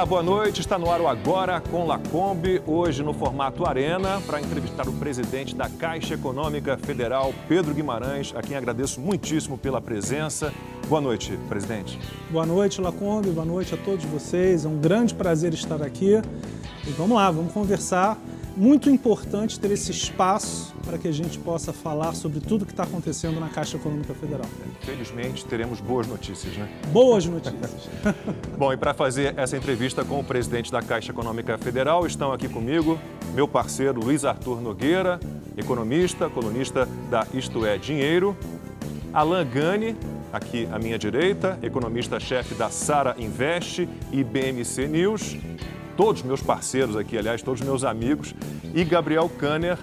Olá, boa noite. Está no ar o Agora com Lacombe, hoje no formato Arena, para entrevistar o presidente da Caixa Econômica Federal, Pedro Guimarães, a quem agradeço muitíssimo pela presença. Boa noite, presidente. Boa noite, Lacombe. Boa noite a todos vocês. É um grande prazer estar aqui. E vamos lá, vamos conversar muito importante ter esse espaço para que a gente possa falar sobre tudo que está acontecendo na Caixa Econômica Federal. Felizmente teremos boas notícias, né? Boas notícias. Bom, e para fazer essa entrevista com o presidente da Caixa Econômica Federal, estão aqui comigo meu parceiro Luiz Arthur Nogueira, economista, colunista da Isto é Dinheiro, Alain Gani, aqui à minha direita, economista-chefe da Sara Invest e BMC News, todos meus parceiros aqui, aliás, todos meus amigos, e Gabriel Kanner,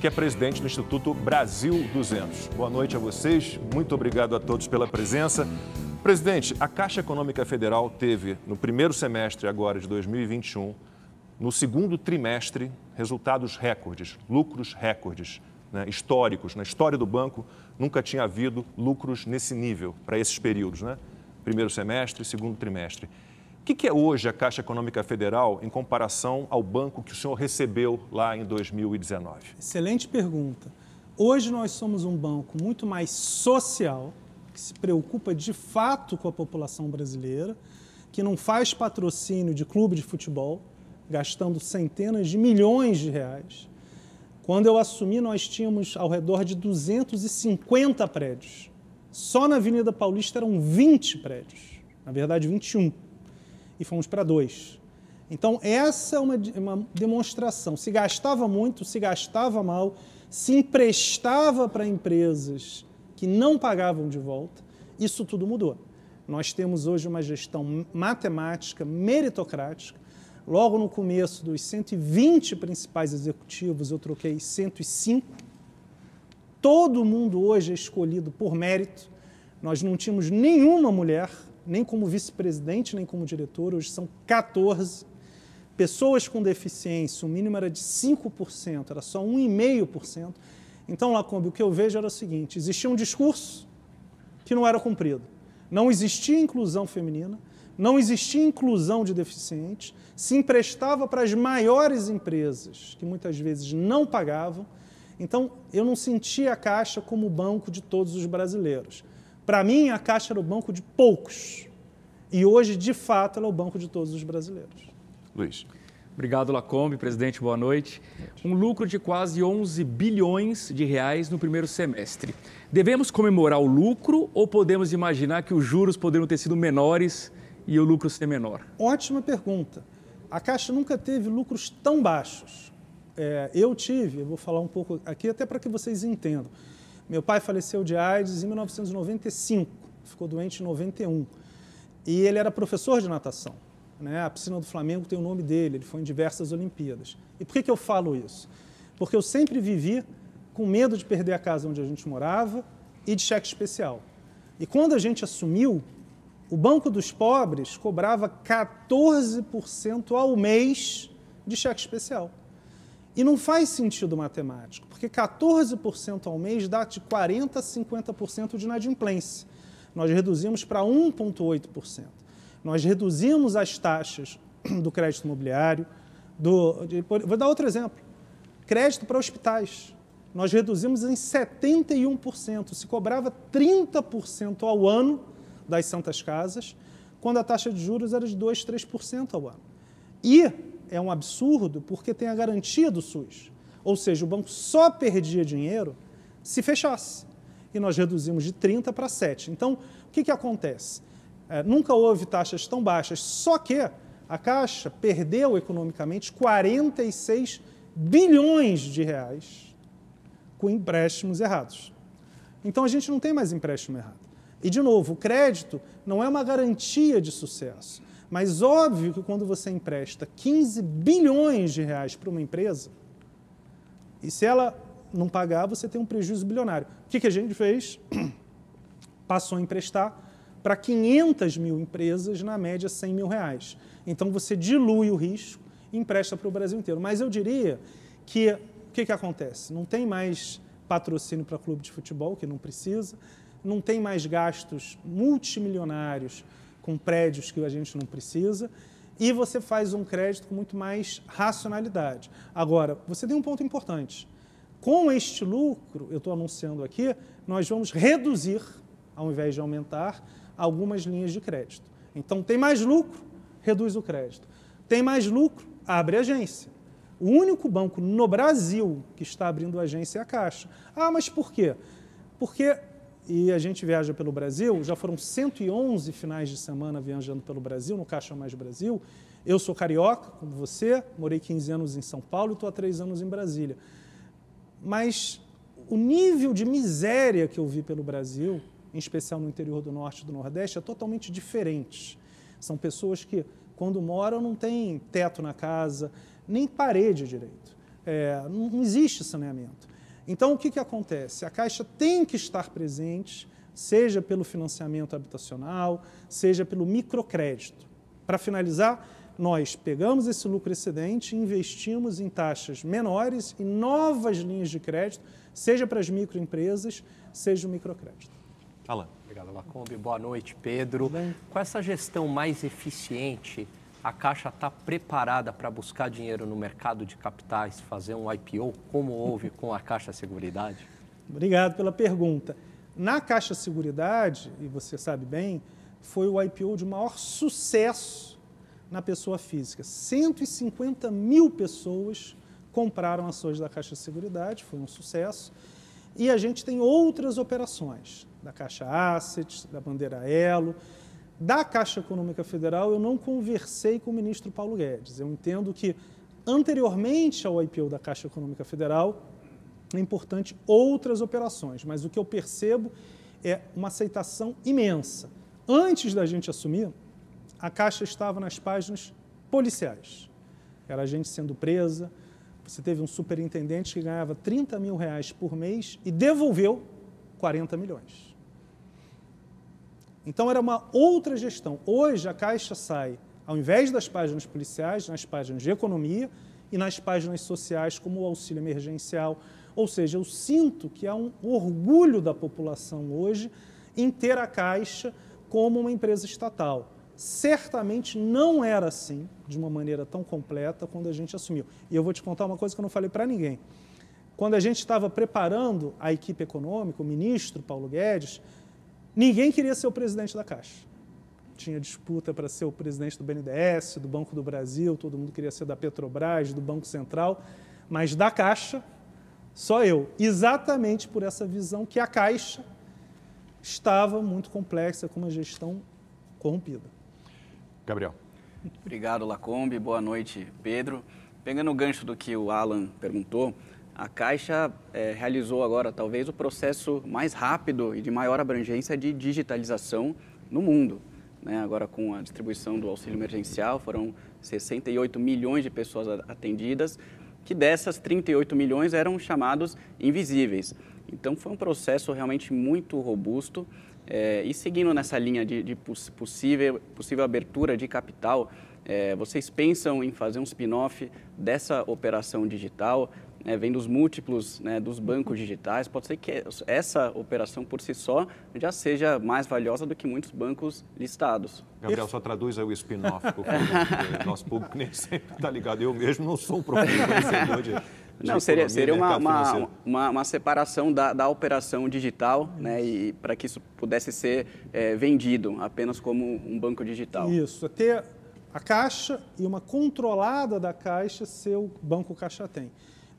que é presidente do Instituto Brasil 200. Boa noite a vocês, muito obrigado a todos pela presença. Presidente, a Caixa Econômica Federal teve, no primeiro semestre agora de 2021, no segundo trimestre, resultados recordes, lucros recordes, né, históricos. Na história do banco, nunca tinha havido lucros nesse nível para esses períodos, né? Primeiro semestre, segundo trimestre. O que é hoje a Caixa Econômica Federal em comparação ao banco que o senhor recebeu lá em 2019? Excelente pergunta. Hoje nós somos um banco muito mais social, que se preocupa de fato com a população brasileira, que não faz patrocínio de clube de futebol, gastando centenas de milhões de reais. Quando eu assumi, nós tínhamos ao redor de 250 prédios. Só na Avenida Paulista eram 20 prédios, na verdade 21 e fomos para dois. Então, essa é uma, uma demonstração. Se gastava muito, se gastava mal, se emprestava para empresas que não pagavam de volta, isso tudo mudou. Nós temos hoje uma gestão matemática, meritocrática. Logo no começo dos 120 principais executivos, eu troquei 105. Todo mundo hoje é escolhido por mérito. Nós não tínhamos nenhuma mulher nem como vice-presidente, nem como diretor, hoje são 14. Pessoas com deficiência, o mínimo era de 5%, era só 1,5%. Então, Lacombe, o que eu vejo era o seguinte: existia um discurso que não era cumprido. Não existia inclusão feminina, não existia inclusão de deficientes, se emprestava para as maiores empresas, que muitas vezes não pagavam. Então, eu não sentia a Caixa como o banco de todos os brasileiros. Para mim, a Caixa era o banco de poucos. E hoje, de fato, ela é o banco de todos os brasileiros. Luiz. Obrigado, Lacombe. Presidente, boa noite. Um lucro de quase 11 bilhões de reais no primeiro semestre. Devemos comemorar o lucro ou podemos imaginar que os juros poderiam ter sido menores e o lucro ser menor? Ótima pergunta. A Caixa nunca teve lucros tão baixos. É, eu tive, eu vou falar um pouco aqui até para que vocês entendam. Meu pai faleceu de AIDS em 1995, ficou doente em 91. E ele era professor de natação. Né? A piscina do Flamengo tem o nome dele, ele foi em diversas Olimpíadas. E por que, que eu falo isso? Porque eu sempre vivi com medo de perder a casa onde a gente morava e de cheque especial. E quando a gente assumiu, o Banco dos Pobres cobrava 14% ao mês de cheque especial. E não faz sentido matemático, porque 14% ao mês dá de 40% a 50% de inadimplência. Nós reduzimos para 1,8%. Nós reduzimos as taxas do crédito imobiliário. Do, de, vou dar outro exemplo. Crédito para hospitais. Nós reduzimos em 71%. Se cobrava 30% ao ano das santas casas, quando a taxa de juros era de 2, 3% ao ano. E é um absurdo porque tem a garantia do SUS. Ou seja, o banco só perdia dinheiro se fechasse. E nós reduzimos de 30 para 7. Então, o que, que acontece? É, nunca houve taxas tão baixas, só que a Caixa perdeu economicamente 46 bilhões de reais com empréstimos errados. Então a gente não tem mais empréstimo errado. E, de novo, o crédito não é uma garantia de sucesso. Mas óbvio que quando você empresta 15 bilhões de reais para uma empresa, e se ela não pagar, você tem um prejuízo bilionário. O que, que a gente fez? Passou a emprestar para 500 mil empresas, na média 100 mil reais. Então você dilui o risco e empresta para o Brasil inteiro. Mas eu diria que o que, que acontece? Não tem mais patrocínio para clube de futebol, que não precisa, não tem mais gastos multimilionários com prédios que a gente não precisa. e você faz um crédito com muito mais racionalidade. Agora, você tem um ponto importante. Com este lucro, eu estou anunciando aqui, nós vamos reduzir, ao invés de aumentar, algumas linhas de crédito. Então, tem mais lucro, reduz o crédito. Tem mais lucro, abre agência. O único banco no Brasil que está abrindo agência é a Caixa. Ah, mas por quê? Porque, e a gente viaja pelo Brasil, já foram 111 finais de semana viajando pelo Brasil, no Caixa Mais Brasil. Eu sou carioca, como você, morei 15 anos em São Paulo e estou há três anos em Brasília. Mas o nível de miséria que eu vi pelo Brasil, em especial no interior do Norte e do Nordeste, é totalmente diferente. São pessoas que, quando moram, não têm teto na casa, nem parede direito. É, não existe saneamento. Então, o que, que acontece? A Caixa tem que estar presente, seja pelo financiamento habitacional, seja pelo microcrédito. Para finalizar, nós pegamos esse lucro excedente e investimos em taxas menores e novas linhas de crédito, seja para as microempresas, seja o microcrédito. Alan. Obrigado, Lacombe. Boa noite, Pedro. Com essa gestão mais eficiente, a Caixa está preparada para buscar dinheiro no mercado de capitais, fazer um IPO, como houve com a Caixa Seguridade? Obrigado pela pergunta. Na Caixa Seguridade, e você sabe bem, foi o IPO de maior sucesso na pessoa física. 150 mil pessoas compraram ações da Caixa Seguridade, foi um sucesso. E a gente tem outras operações, da Caixa Assets, da Bandeira Elo. Da Caixa Econômica Federal, eu não conversei com o ministro Paulo Guedes. Eu entendo que, anteriormente ao IPO da Caixa Econômica Federal, é importante outras operações, mas o que eu percebo é uma aceitação imensa. Antes da gente assumir, a Caixa estava nas páginas policiais. Era gente sendo presa. Você teve um superintendente que ganhava 30 mil reais por mês e devolveu 40 milhões. Então era uma outra gestão. Hoje a Caixa sai, ao invés das páginas policiais, nas páginas de economia e nas páginas sociais, como o auxílio emergencial. Ou seja, eu sinto que há um orgulho da população hoje em ter a Caixa como uma empresa estatal certamente não era assim, de uma maneira tão completa, quando a gente assumiu. E eu vou te contar uma coisa que eu não falei para ninguém. Quando a gente estava preparando a equipe econômica, o ministro Paulo Guedes, ninguém queria ser o presidente da Caixa. Tinha disputa para ser o presidente do BNDES, do Banco do Brasil, todo mundo queria ser da Petrobras, do Banco Central, mas da Caixa, só eu. Exatamente por essa visão que a Caixa estava muito complexa, com uma gestão corrompida. Gabriel. Obrigado, Lacombe. Boa noite, Pedro. Pegando o gancho do que o Alan perguntou, a Caixa é, realizou agora talvez o processo mais rápido e de maior abrangência de digitalização no mundo. Né? Agora, com a distribuição do auxílio emergencial, foram 68 milhões de pessoas atendidas, que dessas 38 milhões eram chamados invisíveis. Então, foi um processo realmente muito robusto é, e seguindo nessa linha de, de possível, possível abertura de capital, é, vocês pensam em fazer um spin-off dessa operação digital, né, vendo os múltiplos né, dos bancos digitais? Pode ser que essa operação por si só já seja mais valiosa do que muitos bancos listados. Gabriel, só traduz aí o spin-off, porque o nosso público nem sempre está ligado. Eu mesmo não sou um conhecedor de não, seria, seria uma, uma, uma, uma, separação da, da operação digital, né, e para que isso pudesse ser é, vendido apenas como um banco digital. Isso, ter a Caixa e uma controlada da Caixa ser o Banco Caixa tem.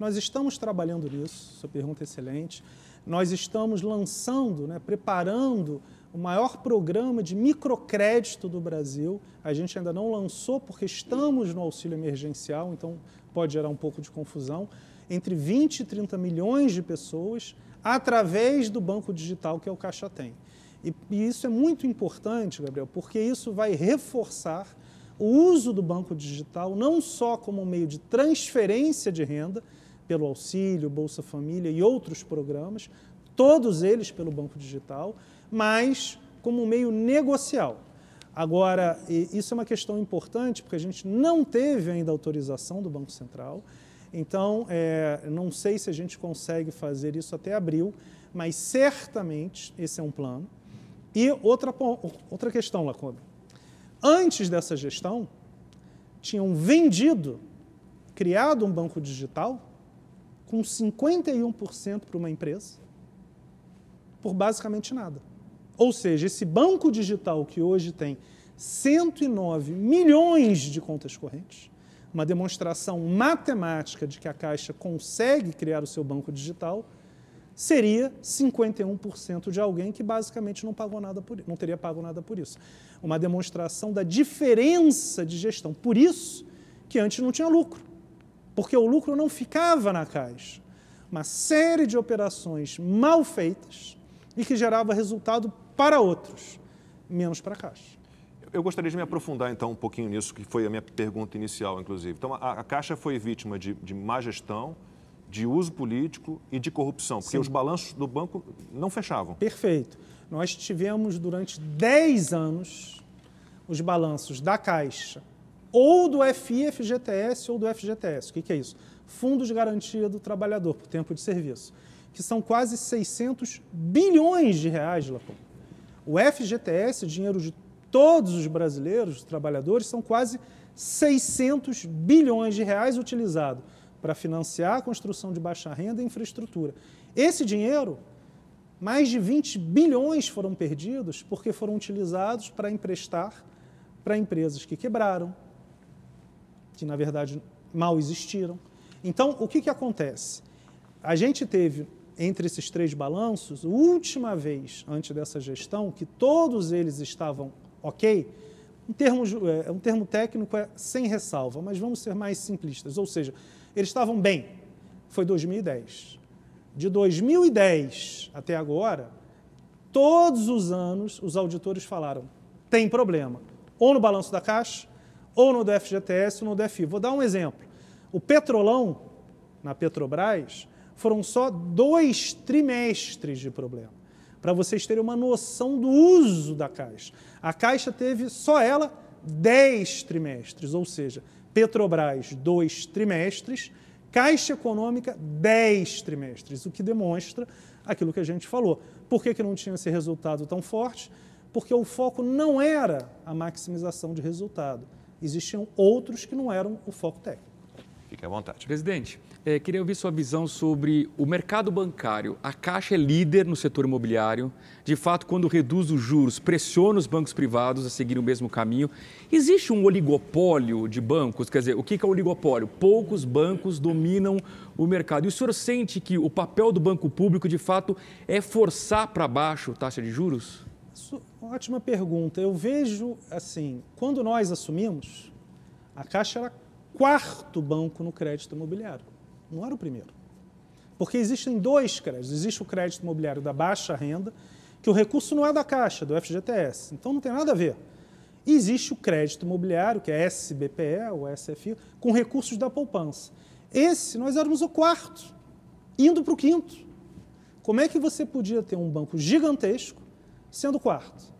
Nós estamos trabalhando nisso, sua pergunta é excelente. Nós estamos lançando, né, preparando o maior programa de microcrédito do Brasil. A gente ainda não lançou porque estamos no auxílio emergencial, então pode gerar um pouco de confusão entre 20 e 30 milhões de pessoas através do banco digital que é o Caixa Tem. E, e isso é muito importante, Gabriel, porque isso vai reforçar o uso do banco digital não só como meio de transferência de renda, pelo auxílio, Bolsa Família e outros programas, todos eles pelo banco digital, mas como meio negocial. Agora, isso é uma questão importante, porque a gente não teve ainda autorização do Banco Central, então, é, não sei se a gente consegue fazer isso até abril, mas certamente esse é um plano. E outra, outra questão, Lacombe. Antes dessa gestão, tinham vendido, criado um banco digital com 51% para uma empresa, por basicamente nada. Ou seja, esse banco digital que hoje tem 109 milhões de contas correntes, uma demonstração matemática de que a Caixa consegue criar o seu banco digital, seria 51% de alguém que basicamente não pagou nada por não teria pago nada por isso. Uma demonstração da diferença de gestão. Por isso que antes não tinha lucro. Porque o lucro não ficava na Caixa. Uma série de operações mal feitas e que gerava resultado para outros, menos para a Caixa. Eu gostaria de me aprofundar, então, um pouquinho nisso, que foi a minha pergunta inicial, inclusive. Então, a, a Caixa foi vítima de, de má gestão, de uso político e de corrupção, porque Sim. os balanços do banco não fechavam. Perfeito. Nós tivemos durante 10 anos os balanços da Caixa, ou do FIFGTS ou do FGTS. O que, que é isso? Fundo de Garantia do Trabalhador por Tempo de Serviço, que são quase 600 bilhões de reais, Lacombe. O FGTS, dinheiro de todos os brasileiros, os trabalhadores, são quase 600 bilhões de reais utilizados para financiar a construção de baixa renda e infraestrutura. Esse dinheiro, mais de 20 bilhões foram perdidos porque foram utilizados para emprestar para empresas que quebraram, que na verdade mal existiram. Então, o que, que acontece? A gente teve entre esses três balanços, a última vez antes dessa gestão, que todos eles estavam ok, um termo, é, um termo técnico é sem ressalva, mas vamos ser mais simplistas, ou seja, eles estavam bem, foi 2010. De 2010 até agora, todos os anos os auditores falaram, tem problema, ou no balanço da Caixa, ou no do FGTS, ou no DFI. Vou dar um exemplo. O Petrolão, na Petrobras, foram só dois trimestres de problema, para vocês terem uma noção do uso da Caixa. A Caixa teve só ela 10 trimestres, ou seja, Petrobras, dois trimestres, Caixa Econômica, 10 trimestres, o que demonstra aquilo que a gente falou. Por que, que não tinha esse resultado tão forte? Porque o foco não era a maximização de resultado. Existiam outros que não eram o foco técnico. Fique à vontade. Presidente, é, queria ouvir sua visão sobre o mercado bancário. A Caixa é líder no setor imobiliário. De fato, quando reduz os juros, pressiona os bancos privados a seguir o mesmo caminho. Existe um oligopólio de bancos? Quer dizer, o que é oligopólio? Poucos bancos dominam o mercado. E o senhor sente que o papel do banco público, de fato, é forçar para baixo a taxa de juros? Ótima pergunta. Eu vejo, assim, quando nós assumimos, a Caixa era quarto banco no crédito imobiliário não era o primeiro. Porque existem dois créditos. Existe o crédito imobiliário da baixa renda, que o recurso não é da Caixa, do FGTS. Então não tem nada a ver. E existe o crédito imobiliário, que é SBPE ou SFI, com recursos da poupança. Esse, nós éramos o quarto, indo para o quinto. Como é que você podia ter um banco gigantesco sendo quarto?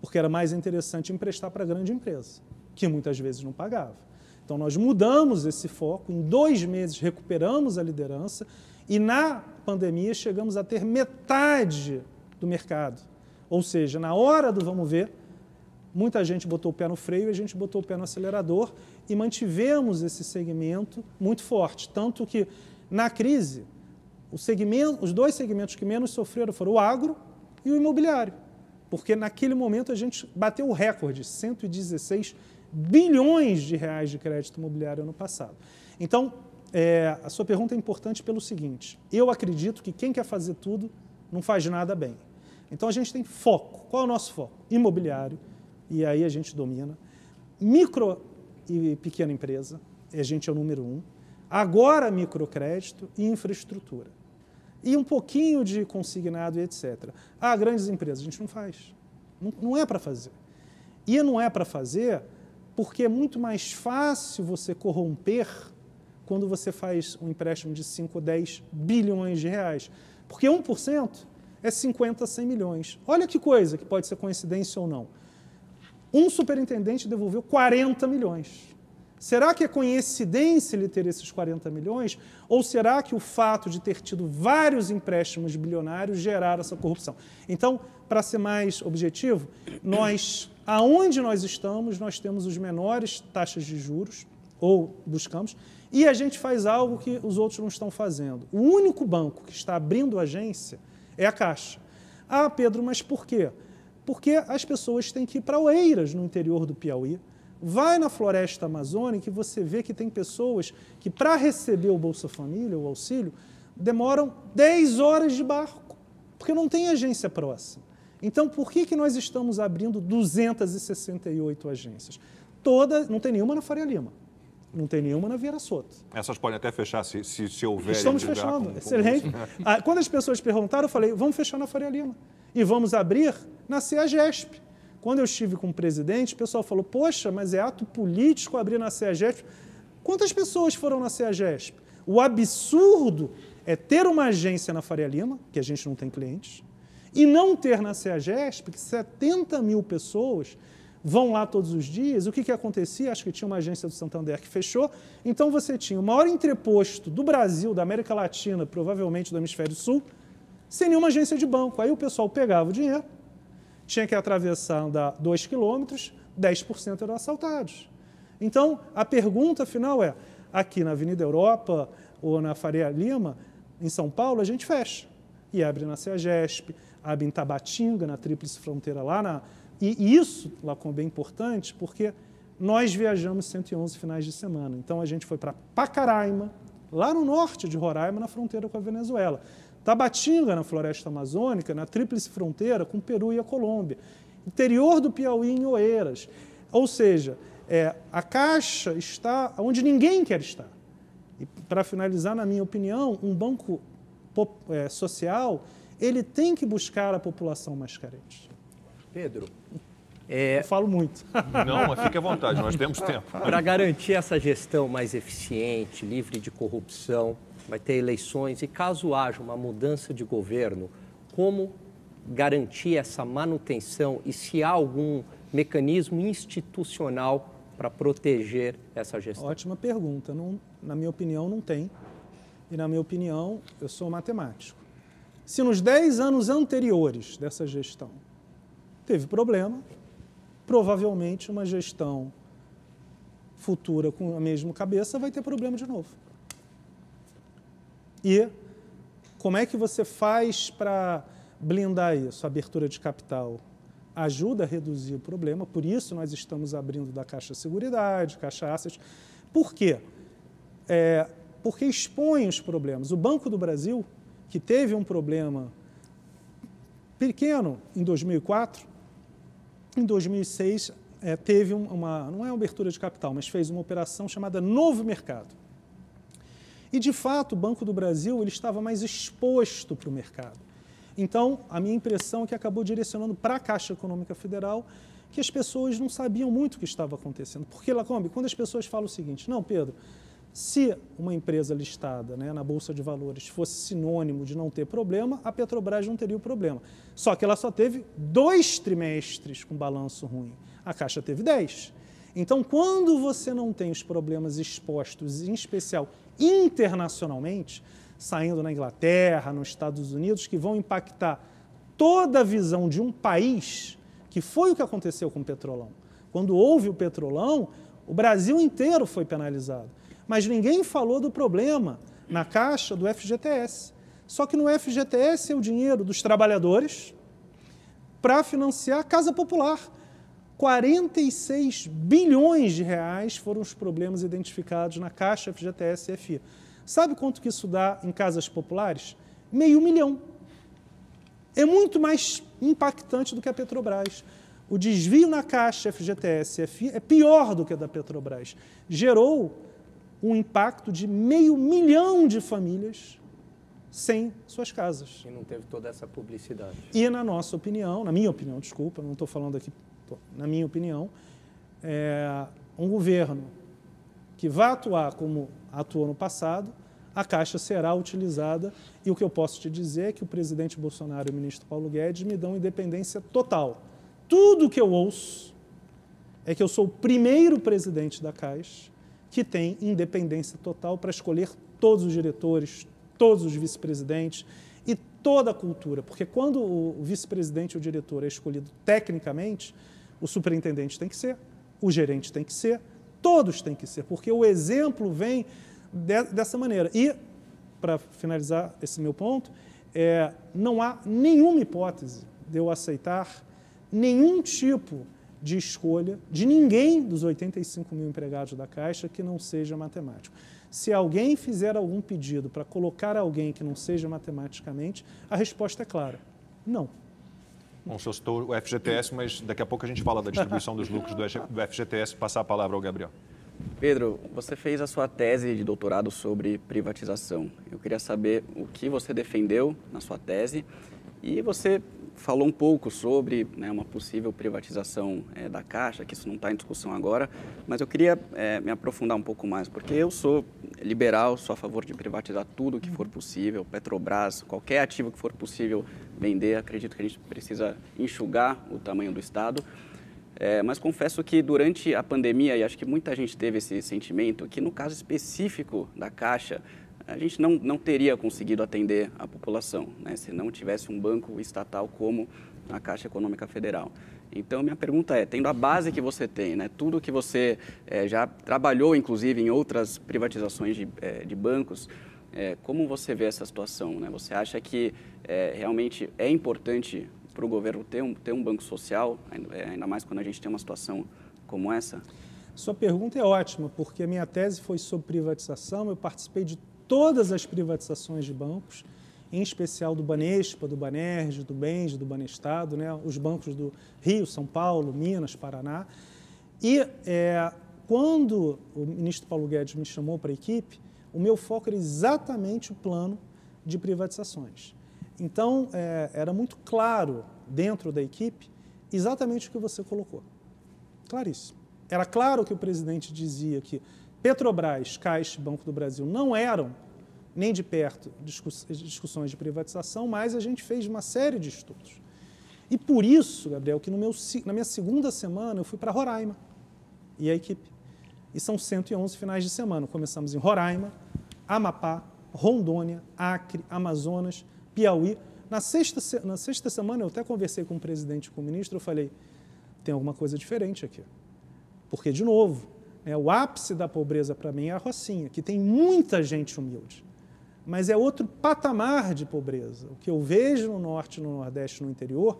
Porque era mais interessante emprestar para a grande empresa, que muitas vezes não pagava. Então, nós mudamos esse foco, em dois meses recuperamos a liderança e na pandemia chegamos a ter metade do mercado. Ou seja, na hora do vamos ver, muita gente botou o pé no freio e a gente botou o pé no acelerador e mantivemos esse segmento muito forte. Tanto que, na crise, os dois segmentos que menos sofreram foram o agro e o imobiliário. Porque naquele momento a gente bateu o recorde, 116 bilhões de reais de crédito imobiliário ano passado. Então, é, a sua pergunta é importante pelo seguinte: eu acredito que quem quer fazer tudo não faz nada bem. Então a gente tem foco. Qual é o nosso foco? Imobiliário, e aí a gente domina. Micro e pequena empresa, a gente é o número um. Agora microcrédito e infraestrutura. E um pouquinho de consignado e etc. Ah, grandes empresas, a gente não faz. Não, não é para fazer. E não é para fazer porque é muito mais fácil você corromper quando você faz um empréstimo de 5 ou 10 bilhões de reais. Porque 1% é 50 a 100 milhões. Olha que coisa, que pode ser coincidência ou não. Um superintendente devolveu 40 milhões. Será que é coincidência ele ter esses 40 milhões? Ou será que o fato de ter tido vários empréstimos bilionários geraram essa corrupção? Então, para ser mais objetivo, nós Aonde nós estamos, nós temos os menores taxas de juros, ou buscamos, e a gente faz algo que os outros não estão fazendo. O único banco que está abrindo agência é a Caixa. Ah, Pedro, mas por quê? Porque as pessoas têm que ir para Oeiras, no interior do Piauí. Vai na floresta amazônica e você vê que tem pessoas que, para receber o Bolsa Família, o auxílio, demoram 10 horas de barco, porque não tem agência próxima. Então, por que, que nós estamos abrindo 268 agências? Toda, não tem nenhuma na Faria Lima. Não tem nenhuma na Vieira Soto. Essas podem até fechar se, se, se houver. Estamos fechando, com, excelente. Com ah, Quando as pessoas perguntaram, eu falei, vamos fechar na Faria Lima. E vamos abrir na CEAGESP. Quando eu estive com o presidente, o pessoal falou, poxa, mas é ato político abrir na CEAGESP. Quantas pessoas foram na CEAGESP? O absurdo é ter uma agência na Faria Lima, que a gente não tem clientes, e não ter na CEAGESP, que 70 mil pessoas vão lá todos os dias, o que, que acontecia? Acho que tinha uma agência do Santander que fechou, então você tinha o maior entreposto do Brasil, da América Latina, provavelmente do Hemisfério Sul, sem nenhuma agência de banco. Aí o pessoal pegava o dinheiro, tinha que atravessar, andar 2 quilômetros, 10% eram assaltados. Então, a pergunta final é, aqui na Avenida Europa ou na Faria Lima, em São Paulo, a gente fecha e abre na CEAGESP, abre em Tabatinga, na Tríplice Fronteira, lá na, e isso, Lacombe, é importante porque nós viajamos 111 finais de semana. Então a gente foi para Pacaraima, lá no norte de Roraima, na fronteira com a Venezuela. Tabatinga, na floresta amazônica, na tríplice fronteira com o Peru e a Colômbia. Interior do Piauí, em Oeiras. Ou seja, é, a Caixa está onde ninguém quer estar. E, para finalizar, na minha opinião, um banco é, social ele tem que buscar a população mais carente. Pedro, é... Eu falo muito. Não, mas fique à vontade, nós temos tempo. Para garantir essa gestão mais eficiente, livre de corrupção, vai ter eleições e caso haja uma mudança de governo, como garantir essa manutenção e se há algum mecanismo institucional para proteger essa gestão? Ótima pergunta. Não, na minha opinião, não tem. E na minha opinião, eu sou matemático. Se nos 10 anos anteriores dessa gestão teve problema, provavelmente uma gestão futura com a mesma cabeça vai ter problema de novo. E como é que você faz para blindar isso? Abertura de capital ajuda a reduzir o problema, por isso nós estamos abrindo da Caixa Seguridade, Caixa Asset. Por quê? É, porque expõe os problemas. O Banco do Brasil, que teve um problema pequeno em 2004, em 2006 é, teve uma, não é abertura de capital, mas fez uma operação chamada Novo Mercado. E, de fato, o Banco do Brasil ele estava mais exposto para o mercado. Então, a minha impressão é que acabou direcionando para a Caixa Econômica Federal que as pessoas não sabiam muito o que estava acontecendo. Porque, Lacombe, quando as pessoas falam o seguinte, não, Pedro, se uma empresa listada né, na Bolsa de Valores fosse sinônimo de não ter problema, a Petrobras não teria o problema. Só que ela só teve dois trimestres com balanço ruim. A Caixa teve dez. Então, quando você não tem os problemas expostos, em especial internacionalmente, saindo na Inglaterra, nos Estados Unidos, que vão impactar toda a visão de um país, que foi o que aconteceu com o petrolão. Quando houve o petrolão, o Brasil inteiro foi penalizado. Mas ninguém falou do problema na caixa do FGTS. Só que no FGTS é o dinheiro dos trabalhadores para financiar a Casa Popular. 46 bilhões de reais foram os problemas identificados na Caixa FGTS FI. Sabe quanto que isso dá em casas populares? Meio milhão. É muito mais impactante do que a Petrobras. O desvio na Caixa FGTS FI é pior do que a da Petrobras. Gerou um impacto de meio milhão de famílias sem suas casas. E não teve toda essa publicidade. E na nossa opinião, na minha opinião, desculpa, não estou falando aqui, na minha opinião, é, um governo que vai atuar como atuou no passado, a Caixa será utilizada e o que eu posso te dizer é que o presidente Bolsonaro e o ministro Paulo Guedes me dão independência total. Tudo que eu ouço é que eu sou o primeiro presidente da Caixa que tem independência total para escolher todos os diretores, todos os vice-presidentes e toda a cultura. Porque quando o vice-presidente ou o diretor é escolhido tecnicamente, O superintendente tem que ser, o gerente tem que ser, todos têm que ser, porque o exemplo vem de, dessa maneira. E, para finalizar esse meu ponto, é, não há nenhuma hipótese de eu aceitar nenhum tipo de escolha de ninguém dos 85 mil empregados da Caixa que não seja matemático. Se alguém fizer algum pedido para colocar alguém que não seja matematicamente, a resposta é clara: não. Bom, citou o FGTS, mas daqui a pouco a gente fala da distribuição dos lucros do FGTS. Passar a palavra ao Gabriel. Pedro, você fez a sua tese de doutorado sobre privatização. Eu queria saber o que você defendeu na sua tese e você falou um pouco sobre né, uma possível privatização é, da Caixa, que isso não está em discussão agora, mas eu queria é, me aprofundar um pouco mais, porque eu sou liberal, sou a favor de privatizar tudo que for possível, Petrobras, qualquer ativo que for possível vender, acredito que a gente precisa enxugar o tamanho do Estado. É, mas confesso que durante a pandemia, e acho que muita gente teve esse sentimento, que no caso específico da Caixa, a gente não, não teria conseguido atender a população, né, se não tivesse um banco estatal como a Caixa Econômica Federal. Então, minha pergunta é, tendo a base que você tem, né, tudo que você é, já trabalhou, inclusive, em outras privatizações de, é, de bancos, é, como você vê essa situação? Né? Você acha que realmente é importante para o governo ter um, ter um banco social, ainda mais quando a gente tem uma situação como essa? Sua pergunta é ótima, porque a minha tese foi sobre privatização, eu participei de todas as privatizações de bancos, em especial do Banespa, do Banerj, do Bens, do Banestado, né, os bancos do Rio, São Paulo, Minas, Paraná. E é, quando o ministro Paulo Guedes me chamou para a equipe, o meu foco era exatamente o plano de privatizações. Então, é, era muito claro dentro da equipe exatamente o que você colocou. Claríssimo. Era claro que o presidente dizia que Petrobras, Caixa e Banco do Brasil não eram nem de perto discussões de privatização, mas a gente fez uma série de estudos. E por isso, Gabriel, que meu, na minha segunda semana eu fui para Roraima e a equipe. E são 111 finais de semana. Começamos em Roraima, Amapá, Rondônia, Acre, Amazonas, Piauí. Na sexta, na sexta semana eu até conversei com o presidente e com o ministro, eu falei, tem alguma coisa diferente aqui. Porque, de novo, é, o ápice da pobreza para mim é a Rocinha, que tem muita gente humilde. Mas é outro patamar de pobreza. O que eu vejo no norte, no nordeste, no interior,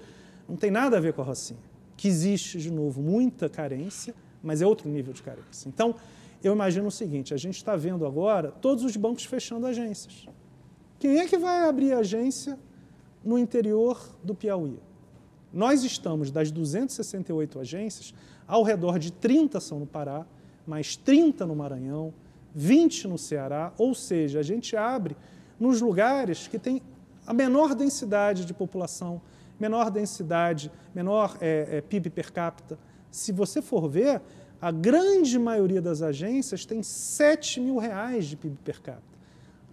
não tem nada a ver com a Rocinha. Que existe, de novo, muita carência, mas é outro nível de carência. Então, eu imagino o seguinte: a gente está vendo agora todos os bancos fechando agências. Quem é que vai abrir agência no interior do Piauí? Nós estamos, das 268 agências, ao redor de 30 são no Pará, mais 30 no Maranhão, 20 no Ceará, ou seja, a gente abre nos lugares que tem a menor densidade de população, menor densidade, menor é, é, PIB per capita. Se você for ver, a grande maioria das agências tem 7 mil reais de PIB per capita.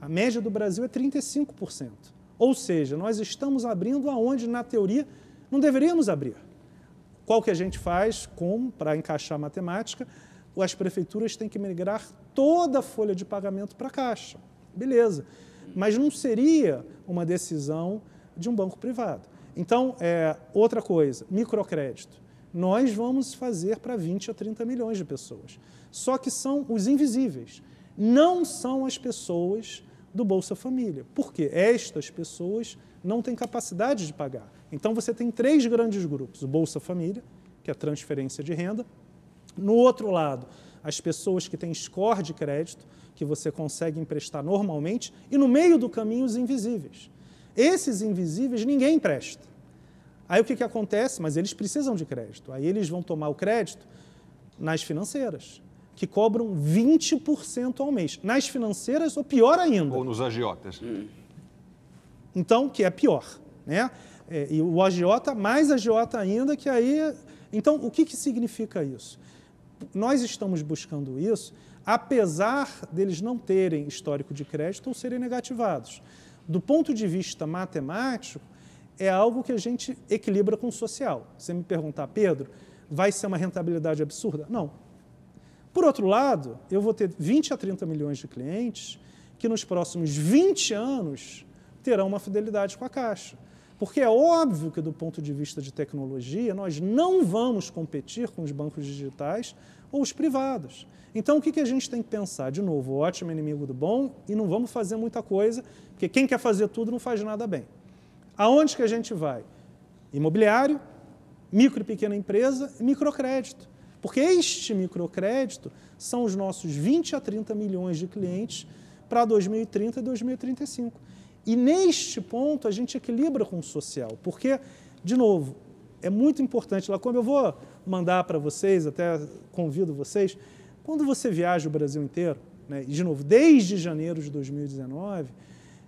A média do Brasil é 35%. Ou seja, nós estamos abrindo aonde, na teoria, não deveríamos abrir. Qual que a gente faz, como, para encaixar a matemática, as prefeituras têm que migrar toda a folha de pagamento para a Caixa. Beleza. Mas não seria uma decisão de um banco privado. Então, é, outra coisa, microcrédito. Nós vamos fazer para 20 a 30 milhões de pessoas. Só que são os invisíveis. Não são as pessoas do Bolsa Família. Porque estas pessoas não têm capacidade de pagar. Então, você tem três grandes grupos: o Bolsa Família, que é a transferência de renda, no outro lado, as pessoas que têm score de crédito, que você consegue emprestar normalmente, e no meio do caminho, os invisíveis. Esses invisíveis ninguém empresta. Aí o que, que acontece? Mas eles precisam de crédito. Aí eles vão tomar o crédito nas financeiras, que cobram 20% ao mês. Nas financeiras, ou pior ainda. Ou nos agiotas. Então, que é pior. Né? É, e o agiota, mais agiota ainda, que aí. Então, o que, que significa isso? Nós estamos buscando isso, apesar deles não terem histórico de crédito ou serem negativados. Do ponto de vista matemático, é algo que a gente equilibra com o social. Você me perguntar, Pedro, vai ser uma rentabilidade absurda? Não. Por outro lado, eu vou ter 20 a 30 milhões de clientes que nos próximos 20 anos terão uma fidelidade com a Caixa. Porque é óbvio que, do ponto de vista de tecnologia, nós não vamos competir com os bancos digitais ou os privados. Então, o que a gente tem que pensar? De novo, ótimo inimigo do bom e não vamos fazer muita coisa, porque quem quer fazer tudo não faz nada bem. Aonde que a gente vai? Imobiliário, micro e pequena empresa microcrédito. Porque este microcrédito são os nossos 20 a 30 milhões de clientes para 2030 e 2035. E neste ponto a gente equilibra com o social, porque, de novo, é muito importante lá, como eu vou mandar para vocês, até convido vocês, quando você viaja o Brasil inteiro, né, e de novo, desde janeiro de 2019,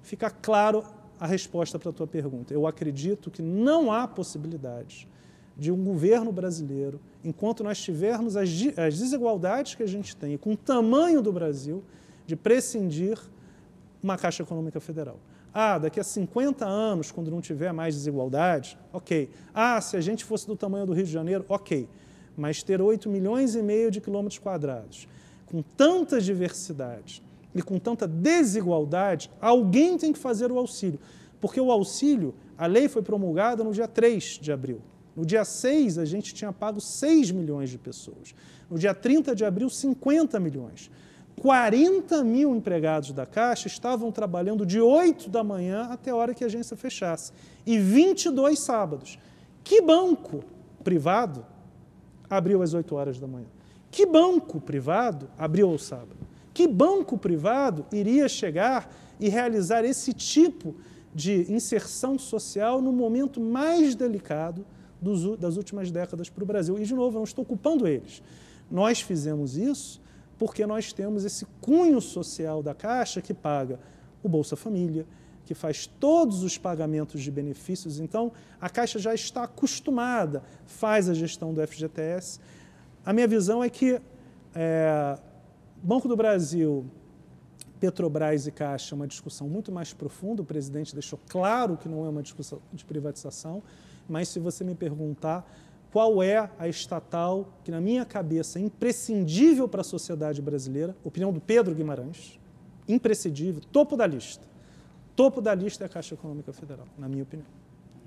fica claro a resposta para a tua pergunta. Eu acredito que não há possibilidade de um governo brasileiro, enquanto nós tivermos as, as desigualdades que a gente tem, com o tamanho do Brasil, de prescindir uma Caixa Econômica Federal. Ah, daqui a 50 anos, quando não tiver mais desigualdade, ok. Ah, se a gente fosse do tamanho do Rio de Janeiro, ok. Mas ter 8 milhões e meio de quilômetros quadrados, com tanta diversidade e com tanta desigualdade, alguém tem que fazer o auxílio. Porque o auxílio, a lei foi promulgada no dia 3 de abril. No dia 6, a gente tinha pago 6 milhões de pessoas. No dia 30 de abril, 50 milhões. 40 mil empregados da Caixa estavam trabalhando de 8 da manhã até a hora que a agência fechasse. E 22 sábados. Que banco privado abriu às 8 horas da manhã? Que banco privado abriu ao sábado? Que banco privado iria chegar e realizar esse tipo de inserção social no momento mais delicado das últimas décadas para o Brasil? E, de novo, eu não estou culpando eles. Nós fizemos isso porque nós temos esse cunho social da Caixa que paga o Bolsa Família, que faz todos os pagamentos de benefícios. Então, a Caixa já está acostumada, faz a gestão do FGTS. A minha visão é que é, Banco do Brasil, Petrobras e Caixa é uma discussão muito mais profunda. O presidente deixou claro que não é uma discussão de privatização, mas se você me perguntar, qual é a estatal que, na minha cabeça, é imprescindível para a sociedade brasileira, opinião do Pedro Guimarães, imprescindível, topo da lista. Topo da lista é a Caixa Econômica Federal, na minha opinião.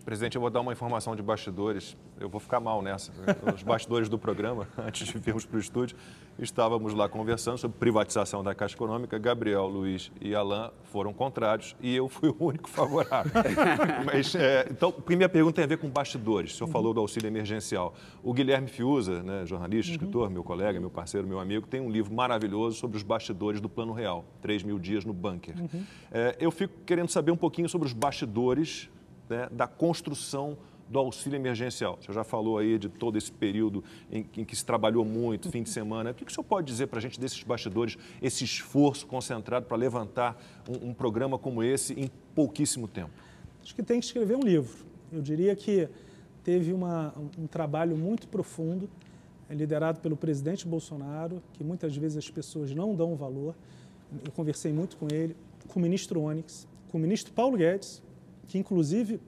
Presidente, eu vou dar uma informação de bastidores. Eu vou ficar mal nessa. Os bastidores do programa, antes de virmos para o estúdio, estávamos lá conversando sobre privatização da Caixa Econômica. Gabriel, Luiz e Alain foram contrários e eu fui o único favorável. Mas, é, então, a primeira pergunta tem a ver com bastidores. O senhor uhum. falou do auxílio emergencial. O Guilherme Fiuza, né, jornalista, uhum. escritor, meu colega, meu parceiro, meu amigo, tem um livro maravilhoso sobre os bastidores do Plano Real, 3 mil dias no bunker. Uhum. É, eu fico querendo saber um pouquinho sobre os bastidores né, da construção do auxílio emergencial. Senhor já falou aí de todo esse período em, em que se trabalhou muito, fim de semana. O que, que o senhor pode dizer para a gente desses bastidores, esse esforço concentrado para levantar um, um, programa como esse em pouquíssimo tempo? Acho que tem que escrever um livro. Eu diria que teve uma, um trabalho muito profundo, é, liderado pelo presidente Bolsonaro, que muitas vezes as pessoas não dão valor. Eu conversei muito com ele, com o ministro Onyx, com o ministro Paulo Guedes, que inclusive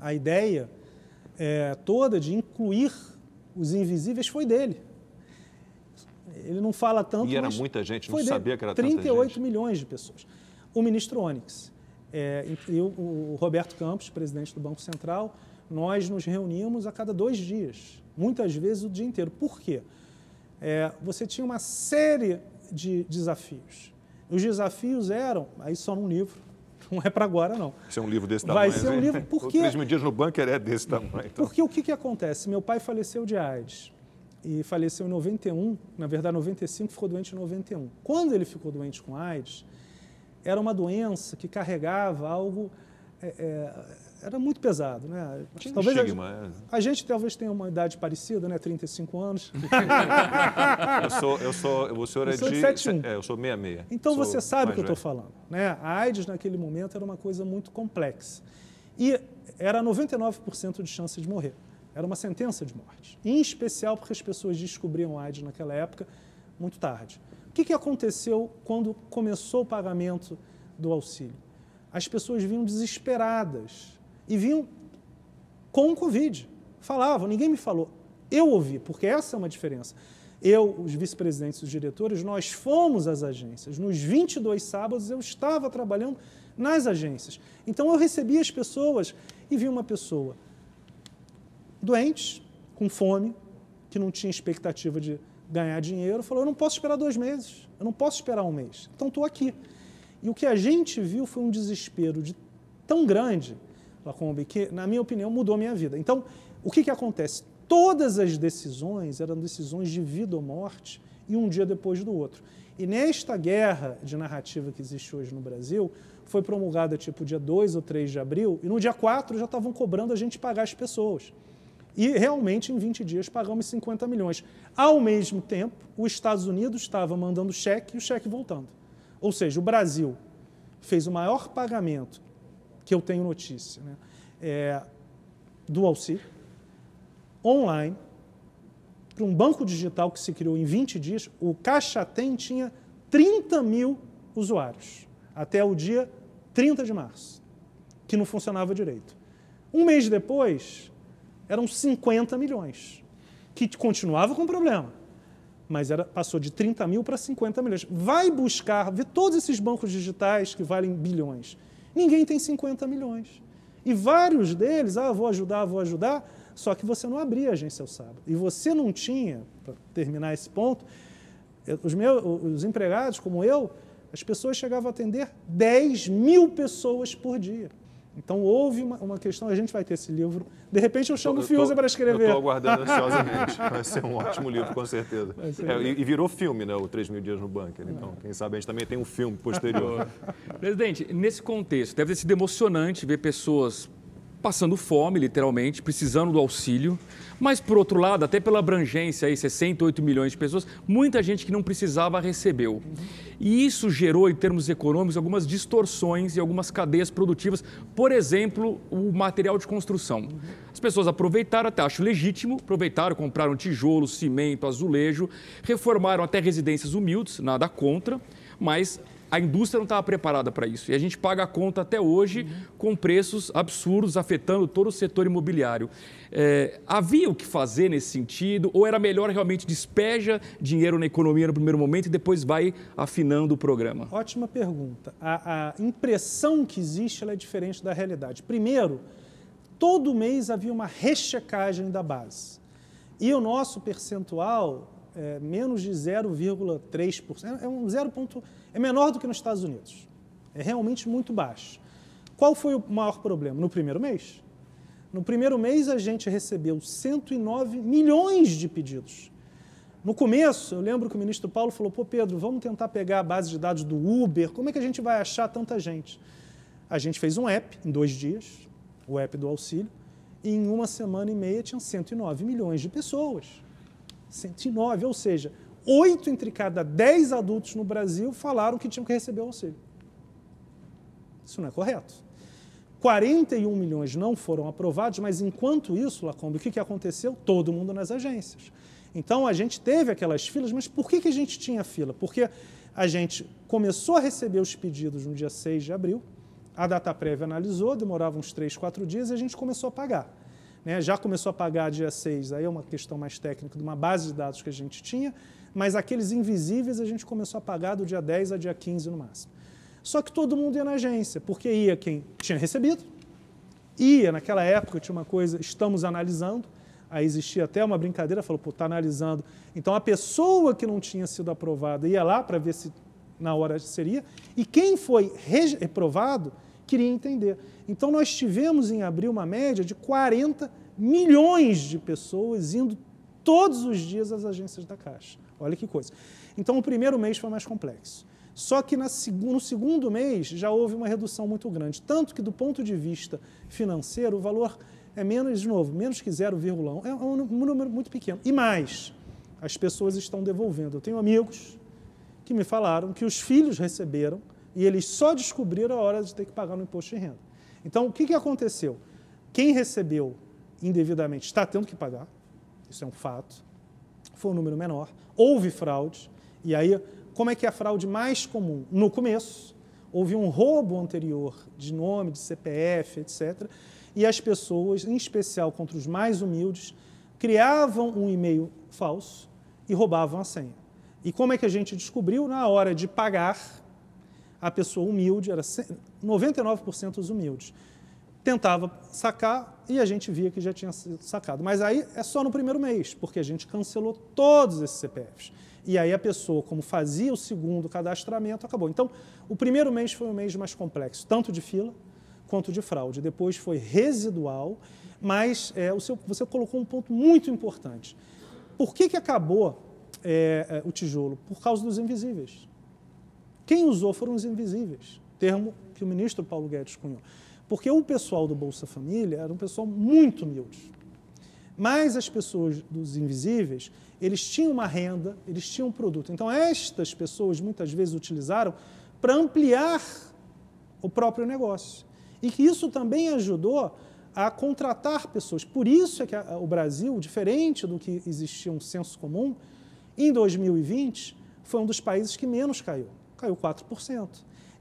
a ideia é, toda de incluir os invisíveis foi dele. Ele não fala tanto. E era muita gente, não sabia que era 38 gente. milhões de pessoas. O ministro Onyx é, e o Roberto Campos, presidente do Banco Central, nós nos reunimos a cada dois dias, muitas vezes o dia inteiro. Por quê? É, você tinha uma série de desafios. Os desafios eram, aí só num livro, não é para agora, não. Vai ser um livro desse tamanho. Vai ser um livro porque... O Dias no Bunker é desse tamanho. Então. Porque o que, que acontece? Meu pai faleceu de AIDS e faleceu em 91, na verdade 95, ficou doente em 91. Quando ele ficou doente com AIDS, era uma doença que carregava algo... É, é, era muito pesado, né? Tinha talvez estigma, a, é. a, gente talvez tenha uma idade parecida, né? 35 anos. eu sou, eu sou, o senhor eu é sou de, de 71. É, eu sou 66. Então você sabe o que eu estou falando, né? A AIDS naquele momento era uma coisa muito complexa. E era 99% de chance de morrer. Era uma sentença de morte. Em especial porque as pessoas descobriam AIDS naquela época muito tarde. O que, que aconteceu quando começou o pagamento do auxílio? As pessoas vinham desesperadas e vinham com o Covid. Falavam, ninguém me falou. Eu ouvi, porque essa é uma diferença. Eu, os vice-presidentes, os diretores, nós fomos às agências. Nos 22 sábados eu estava trabalhando nas agências. Então eu recebia as pessoas e vi uma pessoa doente, com fome, que não tinha expectativa de ganhar dinheiro, falou: Eu não posso esperar dois meses, eu não posso esperar um mês. Então estou aqui. E o que a gente viu foi um desespero de tão grande, Lacombe, que, na minha opinião, mudou a minha vida. Então, o que, que acontece? Todas as decisões eram decisões de vida ou morte, e um dia depois do outro. E nesta guerra de narrativa que existe hoje no Brasil, foi promulgada tipo dia 2 ou 3 de abril, e no dia 4 já estavam cobrando a gente pagar as pessoas. E realmente, em 20 dias, pagamos 50 milhões. Ao mesmo tempo, os Estados Unidos estava mandando cheque e o cheque voltando. Ou seja, o Brasil fez o maior pagamento que eu tenho notícia né, é, do auxílio online para um banco digital que se criou em 20 dias. O Caixa Tem tinha 30 mil usuários até o dia 30 de março, que não funcionava direito. Um mês depois, eram 50 milhões, que continuava com problema, mas era, passou de 30 mil para 50 milhões. Vai buscar, vê todos esses bancos digitais que valem bilhões. Ninguém tem 50 milhões. E vários deles, ah, vou ajudar, vou ajudar, só que você não abria a agência ao sábado. E você não tinha, para terminar esse ponto, eh, os, meus, os empregados, como eu, as pessoas chegavam a atender 10 mil pessoas por dia. Então houve uma, uma, questão, a gente vai ter esse livro. De repente eu chamo o Fiuza para escrever. Estou aguardando ansiosamente. Vai ser um ótimo livro, com certeza. É, e, e, virou filme, né? O 3 mil dias no bunker. Então, quem sabe a gente também tem um filme posterior. Presidente, nesse contexto, deve ter sido emocionante ver pessoas passando fome, literalmente, precisando do auxílio. Mas, por outro lado, até pela abrangência, aí, 68 milhões de pessoas, muita gente que não precisava recebeu. E isso gerou, em termos econômicos, algumas distorções e algumas cadeias produtivas. Por exemplo, o material de construção. As pessoas aproveitaram, até acho legítimo, aproveitaram, compraram tijolo, cimento, azulejo, reformaram até residências humildes, nada contra, mas a indústria não estava preparada para isso. E a gente paga a conta até hoje uhum. com preços absurdos, afetando todo o setor imobiliário. É, havia o que fazer nesse sentido? Ou era melhor realmente despeja dinheiro na economia no primeiro momento e depois vai afinando o programa? Ótima pergunta. A, a impressão que existe é diferente da realidade. Primeiro, todo mês havia uma rechecagem da base. E o nosso percentual é menos de 0,3%. É um 0, é menor do que nos Estados Unidos. É realmente muito baixo. Qual foi o maior problema? No primeiro mês. No primeiro mês, a gente recebeu 109 milhões de pedidos. No começo, eu lembro que o ministro Paulo falou: pô, Pedro, vamos tentar pegar a base de dados do Uber, como é que a gente vai achar tanta gente? A gente fez um app em dois dias, o app do auxílio, e em uma semana e meia tinham 109 milhões de pessoas. 109, ou seja, oito entre cada dez adultos no Brasil falaram que tinham que receber o auxílio. Isso não é correto. 41 milhões não foram aprovados, mas enquanto isso, Lacombe, o que, que aconteceu? Todo mundo nas agências. Então a gente teve aquelas filas, mas por que, que a gente tinha fila? Porque a gente começou a receber os pedidos no dia 6 de abril, a data prévia analisou, demorava uns 3, 4 dias e a gente começou a pagar. Né? Já começou a pagar dia 6, aí é uma questão mais técnica de uma base de dados que a gente tinha, mas aqueles invisíveis a gente começou a pagar do dia 10 a dia 15 no máximo. Só que todo mundo ia na agência, porque ia quem tinha recebido, ia, naquela época tinha uma coisa, estamos analisando, aí existia até uma brincadeira, falou, pô, está analisando. Então a pessoa que não tinha sido aprovada ia lá para ver se na hora seria, e quem foi reprovado queria entender. Então nós tivemos em abril uma média de 40 milhões de pessoas indo todos os dias às agências da Caixa. Olha que coisa. Então, o primeiro mês foi mais complexo. Só que no segundo mês já houve uma redução muito grande. Tanto que, do ponto de vista financeiro, o valor é menos, de novo, menos que 0,1. É um número muito pequeno. E mais, as pessoas estão devolvendo. Eu tenho amigos que me falaram que os filhos receberam e eles só descobriram a hora de ter que pagar no imposto de renda. Então, o que, que aconteceu? Quem recebeu indevidamente está tendo que pagar, isso é um fato foi um número menor. Houve fraude, e aí, como é que é a fraude mais comum? No começo, houve um roubo anterior de nome, de CPF, etc. E as pessoas, em especial contra os mais humildes, criavam um e-mail falso e roubavam a senha. E como é que a gente descobriu? Na hora de pagar, a pessoa humilde, era 99% os humildes, tentava sacar e a gente via que já tinha sido sacado. Mas aí é só no primeiro mês, porque a gente cancelou todos esses CPFs. E aí a pessoa, como fazia o segundo cadastramento, acabou. Então, o primeiro mês foi o mês mais complexo, tanto de fila quanto de fraude. Depois foi residual, mas é, o seu, você colocou um ponto muito importante. Por que, que acabou é, é, o tijolo? Por causa dos invisíveis. Quem usou foram os invisíveis, termo que o ministro Paulo Guedes cunhou. Porque o pessoal do Bolsa Família era um pessoal muito humilde. Mas as pessoas dos invisíveis, eles tinham uma renda, eles tinham um produto. Então, estas pessoas muitas vezes utilizaram para ampliar o próprio negócio. E que isso também ajudou a contratar pessoas. Por isso é que o Brasil, diferente do que existia um senso comum, em 2020 foi um dos países que menos caiu. Caiu 4%.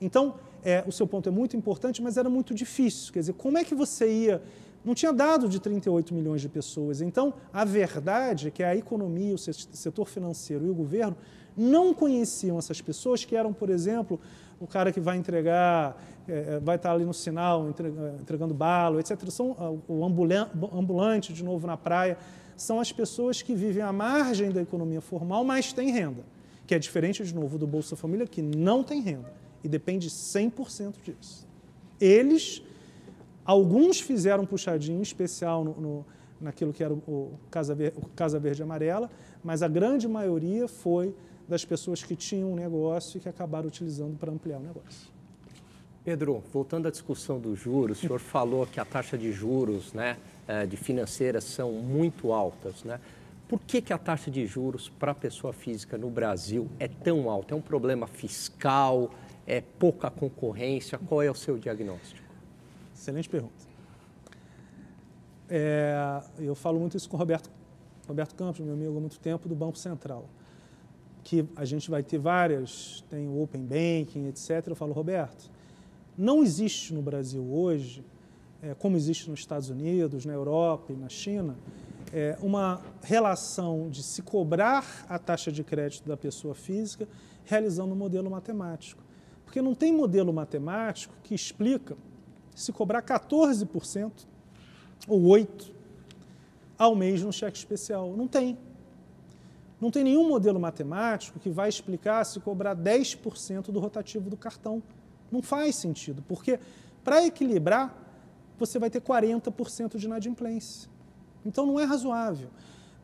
Então, é, o seu ponto é muito importante, mas era muito difícil. Quer dizer, como é que você ia não tinha dado de 38 milhões de pessoas. Então, a verdade é que a economia, o setor financeiro e o governo não conheciam essas pessoas que eram, por exemplo, o cara que vai entregar, é, é vai estar ali no sinal entregando balo, etc. São ah, o ambulante, de novo, na praia. São as pessoas que vivem à margem da economia formal, mas têm renda, que é diferente, de novo, do Bolsa Família, que não tem renda e depende 100% disso. Eles Alguns fizeram um puxadinho especial no, no, naquilo que era o Casa, Verde, o Casa Verde Amarela, mas a grande maioria foi das pessoas que tinham um negócio e que acabaram utilizando para ampliar o negócio. Pedro, voltando à discussão dos juros, o senhor falou que a taxa de juros né, é, de financeiras são muito altas. Né? Por que, que a taxa de juros para a pessoa física no Brasil é tão alta? É um problema fiscal? É pouca concorrência? Qual é o seu diagnóstico? Excelente pergunta. É, eu falo muito isso com o Roberto, Roberto Campos, meu amigo há muito tempo, do Banco Central. Que a gente vai ter várias, tem o Open Banking, etc. Eu falo, Roberto, não existe no Brasil hoje, é, como existe nos Estados Unidos, na Europa e na China, é, uma relação de se cobrar a taxa de crédito da pessoa física realizando um modelo matemático. Porque não tem modelo matemático que explica se cobrar 14% ou 8% ao mês no cheque especial. Não tem. Não tem nenhum modelo matemático que vai explicar se cobrar 10% do rotativo do cartão. Não faz sentido, porque para equilibrar, você vai ter 40% de inadimplência. Então não é razoável.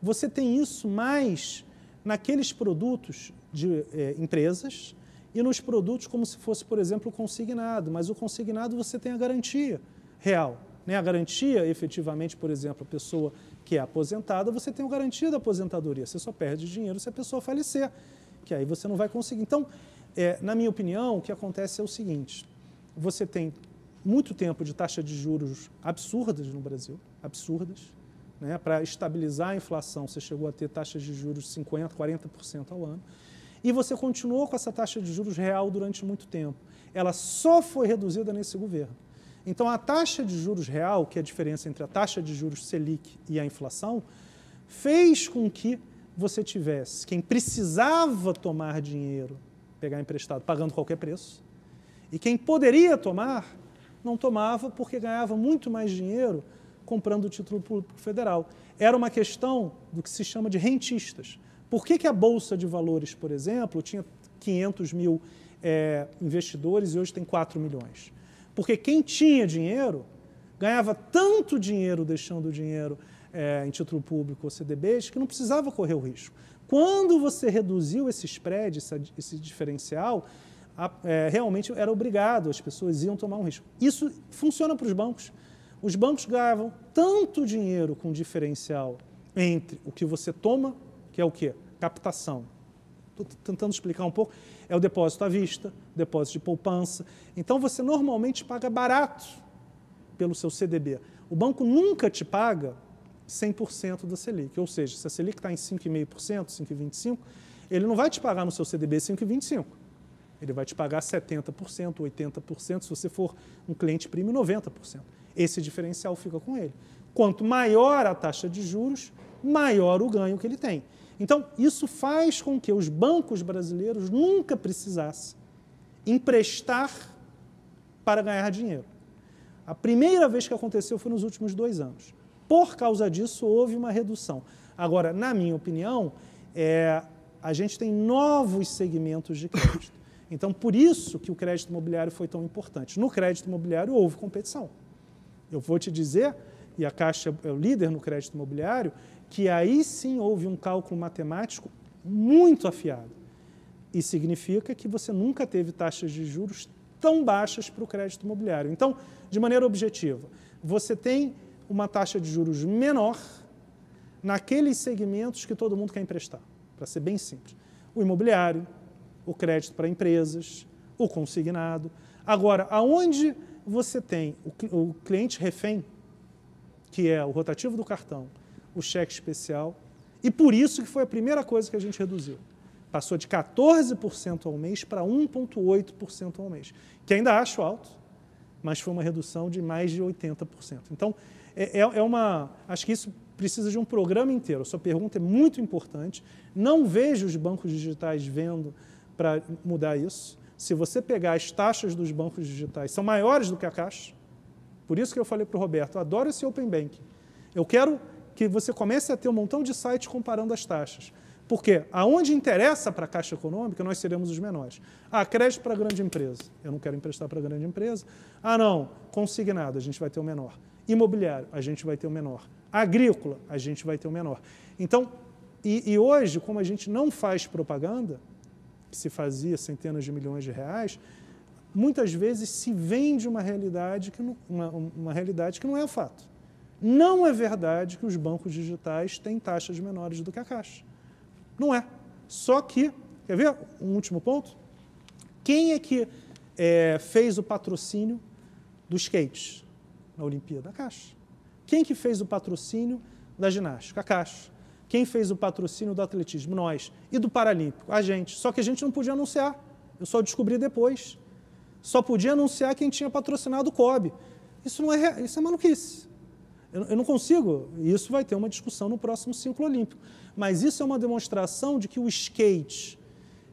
Você tem isso mais naqueles produtos de é, empresas e nos produtos como se fosse, por exemplo, o consignado. Mas o consignado você tem a garantia real. Né? A garantia, efetivamente, por exemplo, a pessoa que é aposentada, você tem a garantia da aposentadoria. Você só perde dinheiro se a pessoa falecer, que aí você não vai conseguir. Então, é, na minha opinião, o que acontece é o seguinte: você tem muito tempo de taxa de juros absurdas no Brasil, absurdas. Né? Para estabilizar a inflação, você chegou a ter taxas de juros 50%, 40% ao ano e você continuou com essa taxa de juros real durante muito tempo. Ela só foi reduzida nesse governo. Então, a taxa de juros real, que é a diferença entre a taxa de juros Selic e a inflação, fez com que você tivesse quem precisava tomar dinheiro, pegar emprestado, pagando qualquer preço, e quem poderia tomar, não tomava porque ganhava muito mais dinheiro comprando o título público federal. Era uma questão do que se chama de rentistas. Por que, que a Bolsa de Valores, por exemplo, tinha 500 mil é, investidores e hoje tem 4 milhões? Porque quem tinha dinheiro ganhava tanto dinheiro deixando o dinheiro é, em título público ou CDBs que não precisava correr o risco. Quando você reduziu esse spread, esse, diferencial, a, é, realmente era obrigado, as pessoas iam tomar um risco. Isso funciona para os bancos. Os bancos ganhavam tanto dinheiro com diferencial entre o que você toma, que é o quê? captação. Estou tentando explicar um pouco. É o depósito à vista, depósito de poupança. Então você normalmente paga barato pelo seu CDB. O banco nunca te paga 100% da Selic. Ou seja, se a Selic está em 5,5%, 5,25%, ele não vai te pagar no seu CDB 5,25%. Ele vai te pagar 70%, 80%, se você for um cliente primo, 90%. Esse diferencial fica com ele. Quanto maior a taxa de juros, maior o ganho que ele tem. Então, isso faz com que os bancos brasileiros nunca precisassem emprestar para ganhar dinheiro. A primeira vez que aconteceu foi nos últimos dois anos. Por causa disso, houve uma redução. Agora, na minha opinião, é, a gente tem novos segmentos de crédito. Então, por isso que o crédito imobiliário foi tão importante. No crédito imobiliário houve competição. Eu vou te dizer, e a Caixa é o líder no crédito imobiliário, que aí sim houve um cálculo matemático muito afiado. E significa que você nunca teve taxas de juros tão baixas para o crédito imobiliário. Então, de maneira objetiva, você tem uma taxa de juros menor naqueles segmentos que todo mundo quer emprestar, para ser bem simples. O imobiliário, o crédito para empresas, o consignado. Agora, aonde você tem o, cliente refém, que é o rotativo do cartão, o cheque especial, e por isso que foi a primeira coisa que a gente reduziu. Passou de 14% ao mês para 1,8% ao mês, que ainda acho alto, mas foi uma redução de mais de 80%. Então, é, é, é uma. Acho que isso precisa de um programa inteiro. A sua pergunta é muito importante. Não vejo os bancos digitais vendo para mudar isso. Se você pegar as taxas dos bancos digitais, são maiores do que a Caixa. Por isso que eu falei para o Roberto, adoro esse Open Banking. Eu quero que você comece a ter um montão de sites comparando as taxas. Porque aonde interessa para a Caixa Econômica, nós seremos os menores. Ah, crédito para grande empresa. Eu não quero emprestar para grande empresa. Ah, não, consignado, a gente vai ter o menor. Imobiliário, a gente vai ter o menor. Agrícola, a gente vai ter o menor. Então, e, e hoje, como a gente não faz propaganda, que se fazia centenas de milhões de reais, muitas vezes se vende uma realidade que não, uma, uma realidade que não é o fato. Não é verdade que os bancos digitais têm taxas menores do que a Caixa. Não é. Só que, quer ver um último ponto? Quem é que é, fez o patrocínio dos skates na Olimpíada? A Caixa. Quem que fez o patrocínio da ginástica? A Caixa. Quem fez o patrocínio do atletismo? Nós. E do Paralímpico? A gente. Só que a gente não podia anunciar. Eu só descobri depois. Só podia anunciar quem tinha patrocinado o COB. Isso, não é, isso é maluquice. Eu, eu não consigo. Isso vai ter uma discussão no próximo ciclo olímpico. Mas isso é uma demonstração de que o skate,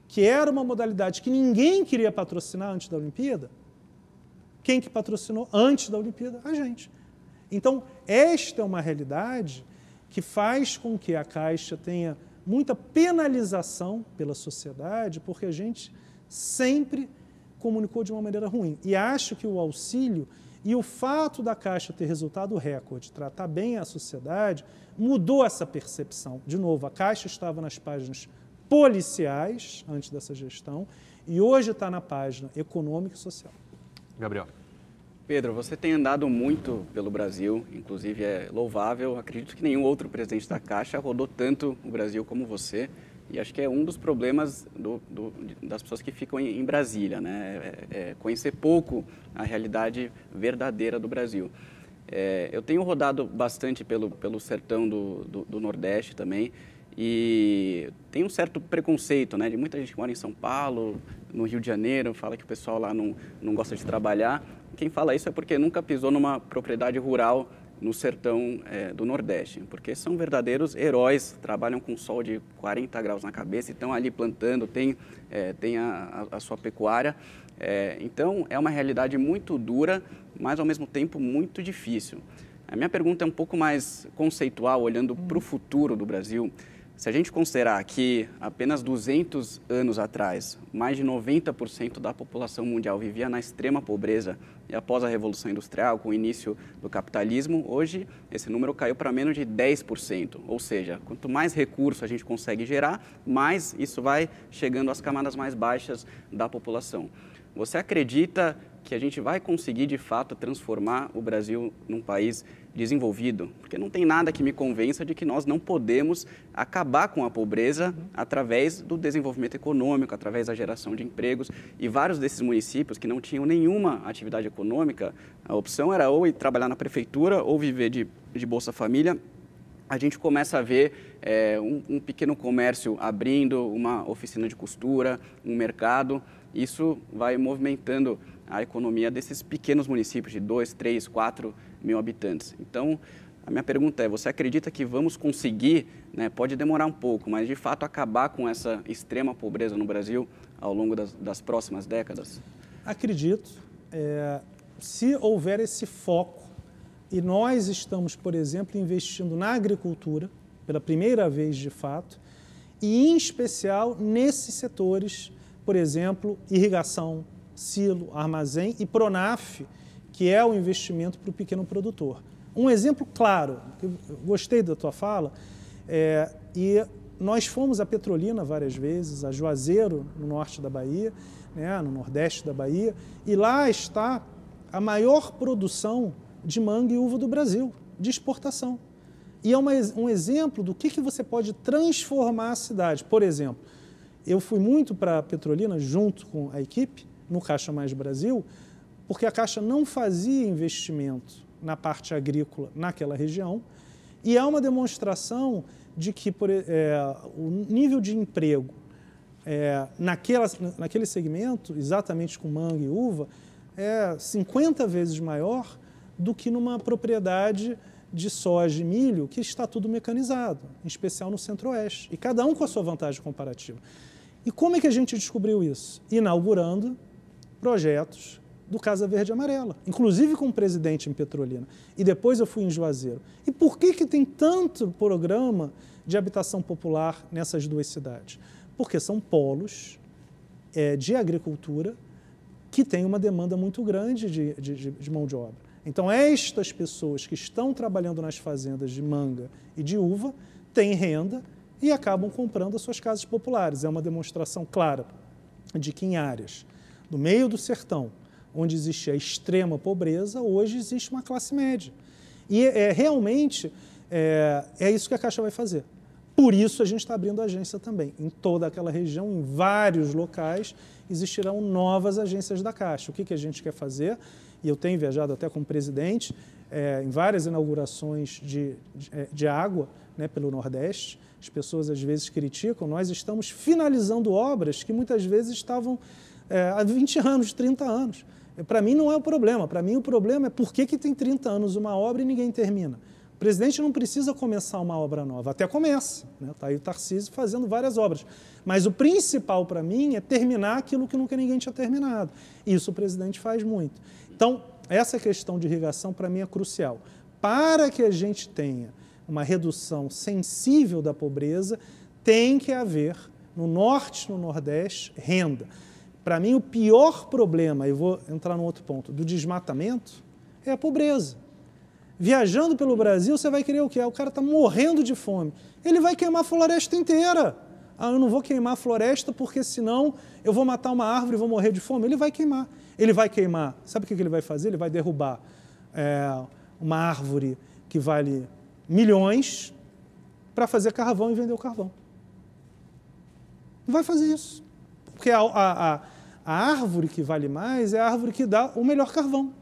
que era uma modalidade que ninguém queria patrocinar antes da Olimpíada, quem que patrocinou antes da Olimpíada? A gente. Então, esta é uma realidade que faz com que a Caixa tenha muita penalização pela sociedade, porque a gente sempre comunicou de uma maneira ruim. E acho que o auxílio e o fato da Caixa ter resultado recorde, tratar bem a sociedade, mudou essa percepção. De novo, a Caixa estava nas páginas policiais antes dessa gestão e hoje está na página econômica e social. Gabriel. Pedro, você tem andado muito pelo Brasil, inclusive é louvável. Acredito que nenhum outro presidente da Caixa rodou tanto o Brasil como você. E acho que é um dos problemas do, do, das pessoas que ficam em, em Brasília, né? É, é conhecer pouco a realidade verdadeira do Brasil. É, eu tenho rodado bastante pelo, pelo sertão do, do, do, Nordeste também e tem um certo preconceito, né? De muita gente que mora em São Paulo, no Rio de Janeiro, fala que o pessoal lá não, não gosta de trabalhar. Quem fala isso é porque nunca pisou numa propriedade rural no sertão é, do Nordeste, porque são verdadeiros heróis, trabalham com sol de 40 graus na cabeça e estão ali plantando, tem, é, tem a, a, a, sua pecuária. É, então, é uma realidade muito dura, mas ao mesmo tempo muito difícil. A minha pergunta é um pouco mais conceitual, olhando para o futuro do Brasil. Se a gente considerar que apenas 200 anos atrás, mais de 90% da população mundial vivia na extrema pobreza e após a Revolução Industrial, com o início do capitalismo, hoje esse número caiu para menos de 10%. Ou seja, quanto mais recurso a gente consegue gerar, mais isso vai chegando às camadas mais baixas da população. Você acredita que a gente vai conseguir de fato transformar o Brasil num país desenvolvido, porque não tem nada que me convença de que nós não podemos acabar com a pobreza através do desenvolvimento econômico, através da geração de empregos. E vários desses municípios que não tinham nenhuma atividade econômica, a opção era ou ir trabalhar na prefeitura ou viver de, de Bolsa Família. A gente começa a ver é, um, um pequeno comércio abrindo, uma oficina de costura, um mercado. Isso vai movimentando a economia desses pequenos municípios de 2, 3, 4 mil habitantes. Então, a minha pergunta é: você acredita que vamos conseguir, né, pode demorar um pouco, mas de fato acabar com essa extrema pobreza no Brasil ao longo das, das próximas décadas? Acredito. É, se houver esse foco, e nós estamos, por exemplo, investindo na agricultura, pela primeira vez de fato, e em especial nesses setores, por exemplo, irrigação, silo, armazém e Pronaf, que é o investimento para o pequeno produtor. Um exemplo claro, eu gostei da tua fala, é, e nós fomos a Petrolina várias vezes, a Juazeiro, no norte da Bahia, né, no nordeste da Bahia, e lá está a maior produção de manga e uva do Brasil, de exportação. E é uma, um exemplo do que, que você pode transformar a cidade. Por exemplo, eu fui muito para Petrolina junto com a equipe, no Caixa Mais Brasil, porque a Caixa não fazia investimento na parte agrícola naquela região, e é uma demonstração de que por, é, o nível de emprego é, naquela, naquele segmento, exatamente com manga e uva, é 50 vezes maior do que numa propriedade de soja e milho que está tudo mecanizado, em especial no centro-oeste, e cada um com a sua vantagem comparativa. E como é que a gente descobriu isso? Inaugurando projetos do Casa Verde e Amarela, inclusive com o presidente em Petrolina. E depois eu fui em Juazeiro. E por que, que tem tanto programa de habitação popular nessas duas cidades? Porque são polos é, de agricultura que têm uma demanda muito grande de, de, de mão de obra. Então, estas pessoas que estão trabalhando nas fazendas de manga e de uva têm renda e acabam comprando as suas casas populares. É uma demonstração clara de que em áreas no meio do sertão, onde existia extrema pobreza, hoje existe uma classe média. E é, realmente é, é isso que a Caixa vai fazer. Por isso a gente está abrindo agência também. Em toda aquela região, em vários locais, existirão novas agências da Caixa. O que, que a gente quer fazer? E eu tenho viajado até como presidente é, em várias inaugurações de, de, é, de água né, pelo Nordeste. As pessoas às vezes criticam. Nós estamos finalizando obras que muitas vezes estavam é, há 20 anos, 30 anos. Para mim não é o problema. Para mim o problema é por que, que tem 30 anos uma obra e ninguém termina. O presidente não precisa começar uma obra nova, até começa. Está né? Tá aí o Tarcísio fazendo várias obras. Mas o principal para mim é terminar aquilo que nunca ninguém tinha terminado. Isso o presidente faz muito. Então, essa questão de irrigação para mim é crucial. Para que a gente tenha uma redução sensível da pobreza, tem que haver no norte e no nordeste renda. Para mim, o pior problema, e vou entrar num outro ponto, do desmatamento é a pobreza. Viajando pelo Brasil, você vai querer o quê? O cara está morrendo de fome. Ele vai queimar a floresta inteira. Ah, eu não vou queimar a floresta porque senão eu vou matar uma árvore e vou morrer de fome. Ele vai queimar. Ele vai queimar. Sabe o que ele vai fazer? Ele vai derrubar é, uma árvore que vale milhões para fazer carvão e vender o carvão. Não vai fazer isso. Porque a, a, a, árvore que vale mais é a árvore que dá o melhor carvão.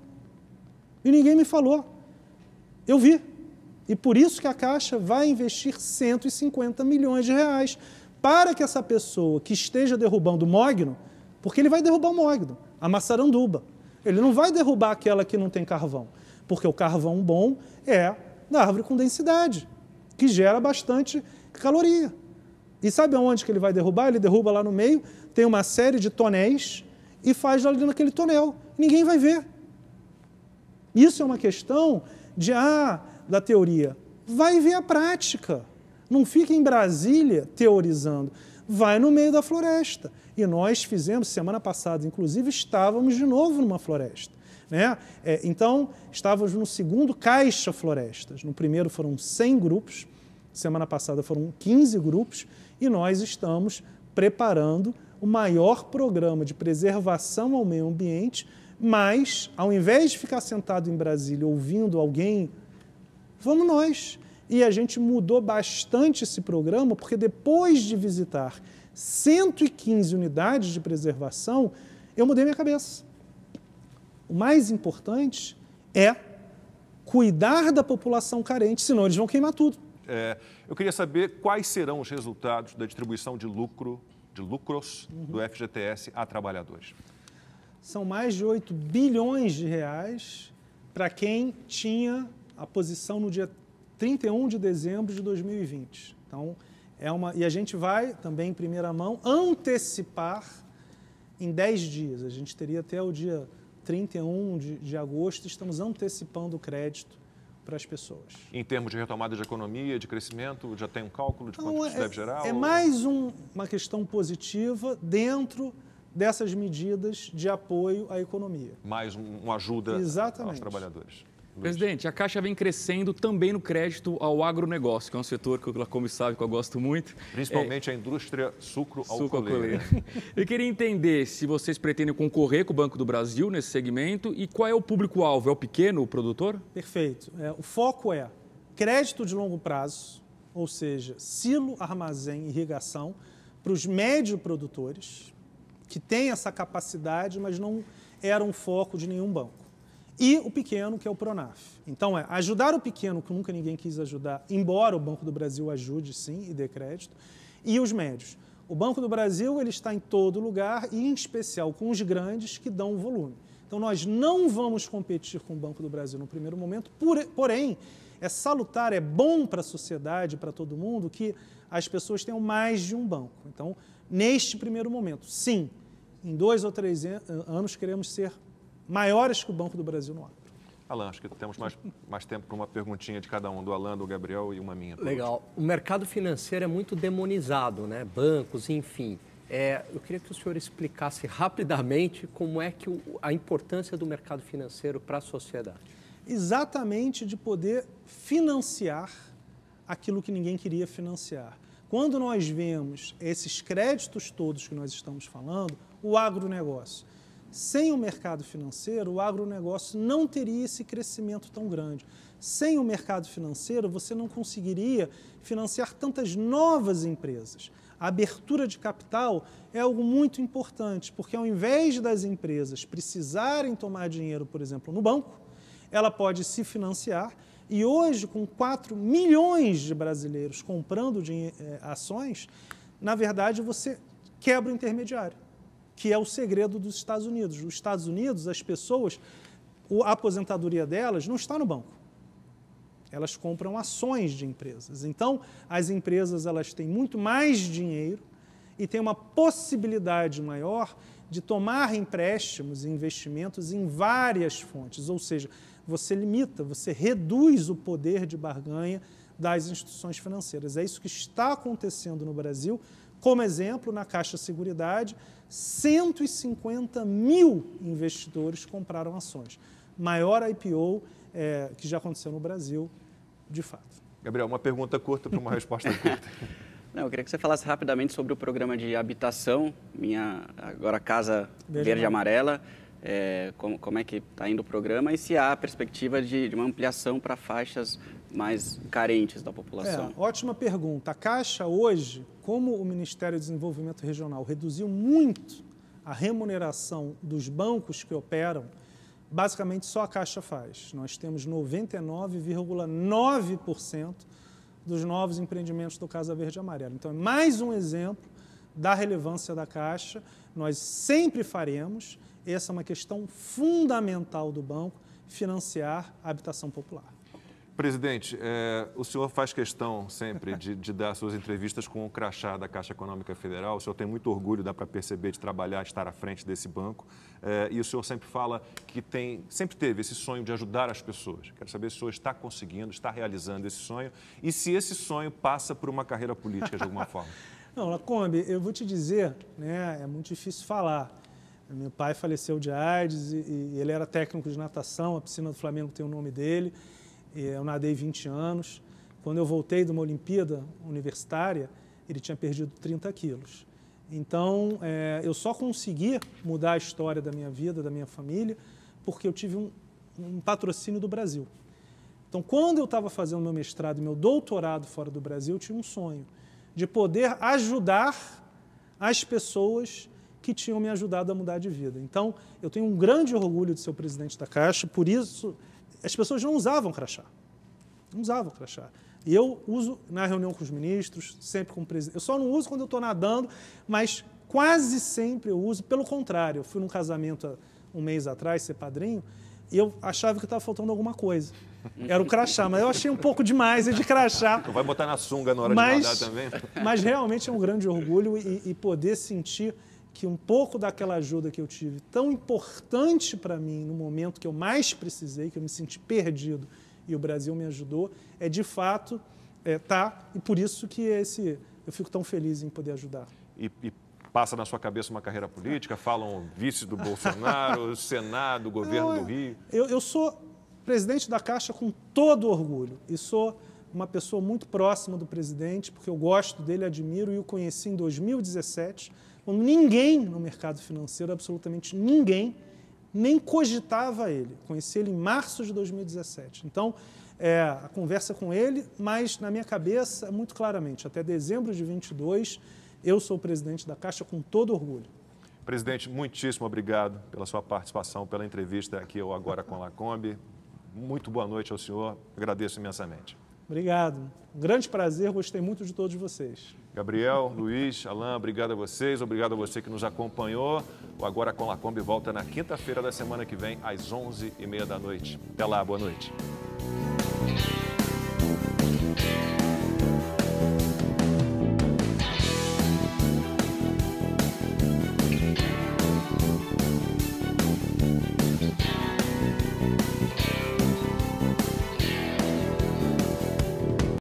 E ninguém me falou. Eu vi. E por isso que a Caixa vai investir 150 milhões de reais para que essa pessoa que esteja derrubando o mogno, porque ele vai derrubar o mogno, a maçaranduba. Ele não vai derrubar aquela que não tem carvão, porque o carvão bom é da árvore com densidade, que gera bastante caloria. E sabe aonde que ele vai derrubar? Ele derruba lá no meio, tem uma série de tonéis e faz ali naquele tonel. Ninguém vai ver. Isso é uma questão de ah, da teoria. Vai ver a prática. Não fica em Brasília teorizando. Vai no meio da floresta. E nós fizemos, semana passada, inclusive, estávamos de novo numa floresta. Né? É, então, estávamos no segundo Caixa Florestas. No primeiro foram 100 grupos, semana passada foram 15 grupos, e nós estamos preparando o maior programa de preservação ao meio ambiente, mas, ao invés de ficar sentado em Brasília ouvindo alguém, vamos nós. E a gente mudou bastante esse programa, porque depois de visitar 115 unidades de preservação, eu mudei minha cabeça. O mais importante é cuidar da população carente, senão eles vão queimar tudo. É, eu queria saber quais serão os resultados da distribuição de lucro, de lucros uhum. do FGTS a trabalhadores. São mais de 8 bilhões de reais para quem tinha a posição no dia 31 de dezembro de 2020. Então, é uma. E a gente vai também, em primeira mão, antecipar em 10 dias. A gente teria até o dia 31 de, de agosto, estamos antecipando o crédito para as pessoas. Em termos de retomada de economia, de crescimento, já tem um cálculo de quanto Não, isso é, deve gerar? É ou- mais um- uma questão positiva dentro dessas medidas de apoio à economia. mais um, uma ajuda aos Exatamente. trabalhadores. Presidente, a Caixa vem crescendo também no crédito ao agronegócio, que é um setor que o Lacombe sabe que eu gosto muito. Principalmente a indústria sucro Suco alcooleira. alcooleiro. Eu queria entender se vocês pretendem concorrer com o Banco do Brasil nesse segmento e qual é o público-alvo? É o pequeno, o produtor? Perfeito. É, o foco é crédito de longo prazo, ou seja, silo, armazém, irrigação, para os médio produtores, que têm essa capacidade, mas não era um foco de nenhum banco. E o pequeno, que é o Pronaf. Então, é ajudar o pequeno, que nunca ninguém quis ajudar, embora o Banco do Brasil ajude, sim, e dê crédito, e os médios. O Banco do Brasil ele está em todo lugar e, em especial, com os grandes que dão volume. Então, nós não vamos competir com o Banco do Brasil no primeiro momento, por- porém, é salutar, é bom para a sociedade, para todo mundo, que as pessoas tenham mais de um banco. Então, neste primeiro momento, sim, em dois ou três an- anos queremos ser maiores que o Banco do Brasil no agro. Alan, acho que temos mais, mais tempo para uma perguntinha de cada um, do Alan, do Gabriel e uma minha. Legal. O mercado financeiro é muito demonizado, né? Bancos, enfim. É, eu queria que o senhor explicasse rapidamente como é que o- a importância do mercado financeiro para a sociedade. exatamente de poder financiar aquilo que ninguém queria financiar. Quando nós vemos esses créditos todos que nós estamos falando, o agronegócio. Sem o mercado financeiro, o agronegócio não teria esse crescimento tão grande. Sem o mercado financeiro, você não conseguiria financiar tantas novas empresas. A abertura de capital é algo muito importante, porque ao invés das empresas precisarem tomar dinheiro, por exemplo, no banco, ela pode se financiar e hoje, com 4 milhões de brasileiros comprando eh, ações, na verdade você quebra o intermediário, que é o segredo dos Estados Unidos. Os Estados Unidos, as pessoas, a aposentadoria delas não está no banco. Elas compram ações de empresas. Então, as empresas elas têm muito mais dinheiro e têm uma possibilidade maior de tomar empréstimos e investimentos em várias fontes. Ou seja, você limita, você reduz o poder de barganha das instituições financeiras. É isso que está acontecendo no Brasil. Como exemplo, na Caixa Seguridade, 150 mil investidores compraram ações. Maior IPO é, que já aconteceu no Brasil, de fato. Gabriel, uma pergunta curta para uma resposta curta. Não, eu queria que você falasse rapidamente sobre o programa de habitação, minha agora casa Verde verde, e e amarela, é, como, como é que está indo o programa e se há perspectiva de, de uma ampliação para faixas mais carentes da população. É, ótima pergunta. A Caixa hoje, como o Ministério do Desenvolvimento Regional reduziu muito a remuneração dos bancos que operam, basicamente só a Caixa faz. Nós temos 99,9% dos novos empreendimentos do Casa Verde e Amarela. Então, é mais um exemplo da relevância da Caixa. Nós sempre faremos. Essa é uma questão fundamental do banco, financiar a habitação popular. Presidente, é, o senhor faz questão sempre de, de dar suas entrevistas com o crachá da Caixa Econômica Federal. O senhor tem muito orgulho, dá para perceber, de trabalhar, estar à frente desse banco. É, e o senhor sempre fala que tem, sempre teve esse sonho de ajudar as pessoas. Quero saber se o senhor está conseguindo, está realizando esse sonho e se esse sonho passa por uma carreira política de alguma forma. Não, Lacombe, eu vou te dizer, né, é muito difícil falar. Meu pai faleceu de AIDS e, e ele era técnico de natação, a piscina do Flamengo tem o nome dele. Eu nadei 20 anos. Quando eu voltei de uma Olimpíada universitária, ele tinha perdido 30 quilos. Então, é, eu só consegui mudar a história da minha vida, da minha família, porque eu tive um, um patrocínio do Brasil. Então, quando eu estava fazendo meu mestrado e meu doutorado fora do Brasil, eu tinha um sonho de poder ajudar as pessoas que tinham me ajudado a mudar de vida. Então, eu tenho um grande orgulho de ser o presidente da Caixa, por isso as pessoas não usavam crachá. Não usavam crachá. E eu uso na reunião com os ministros, sempre com o presidente. Eu só não uso quando eu estou nadando, mas quase sempre eu uso. Pelo contrário, eu fui num casamento um mês atrás, ser padrinho, e eu achava que estava faltando alguma coisa. Era o crachá, mas eu achei um pouco demais é de crachá. Não vai botar na sunga na hora Mas, de nadar também? mas realmente é um grande orgulho e, e poder sentir que um pouco daquela ajuda que eu tive, tão importante para mim no momento que eu mais precisei, que eu me senti perdido e o Brasil me ajudou, é de fato é, tá e por isso que esse eu fico tão feliz em poder ajudar. E, e passa na sua cabeça uma carreira política? Falam vice do Bolsonaro, Senado, governo Não, do Rio? Eu, eu sou presidente da Caixa com todo orgulho e sou uma pessoa muito próxima do presidente, porque eu gosto dele, admiro e o conheci em 2017, quando ninguém no mercado financeiro, absolutamente ninguém, nem cogitava ele. Conheci ele em março de 2017. Então, é, a conversa com ele, mas na minha cabeça, muito claramente, até dezembro de 22, eu sou o presidente da Caixa com todo orgulho. Presidente, muitíssimo obrigado pela sua participação, pela entrevista aqui ao Agora com a Lacombe. Muito boa noite ao senhor, agradeço imensamente. Obrigado. Um grande prazer, gostei muito de todos vocês. Gabriel, Luiz, Alain, obrigado a vocês, obrigado a você que nos acompanhou. O Agora com Lacombe volta na quinta-feira da semana que vem, às 11h30 da noite. Até lá, boa noite.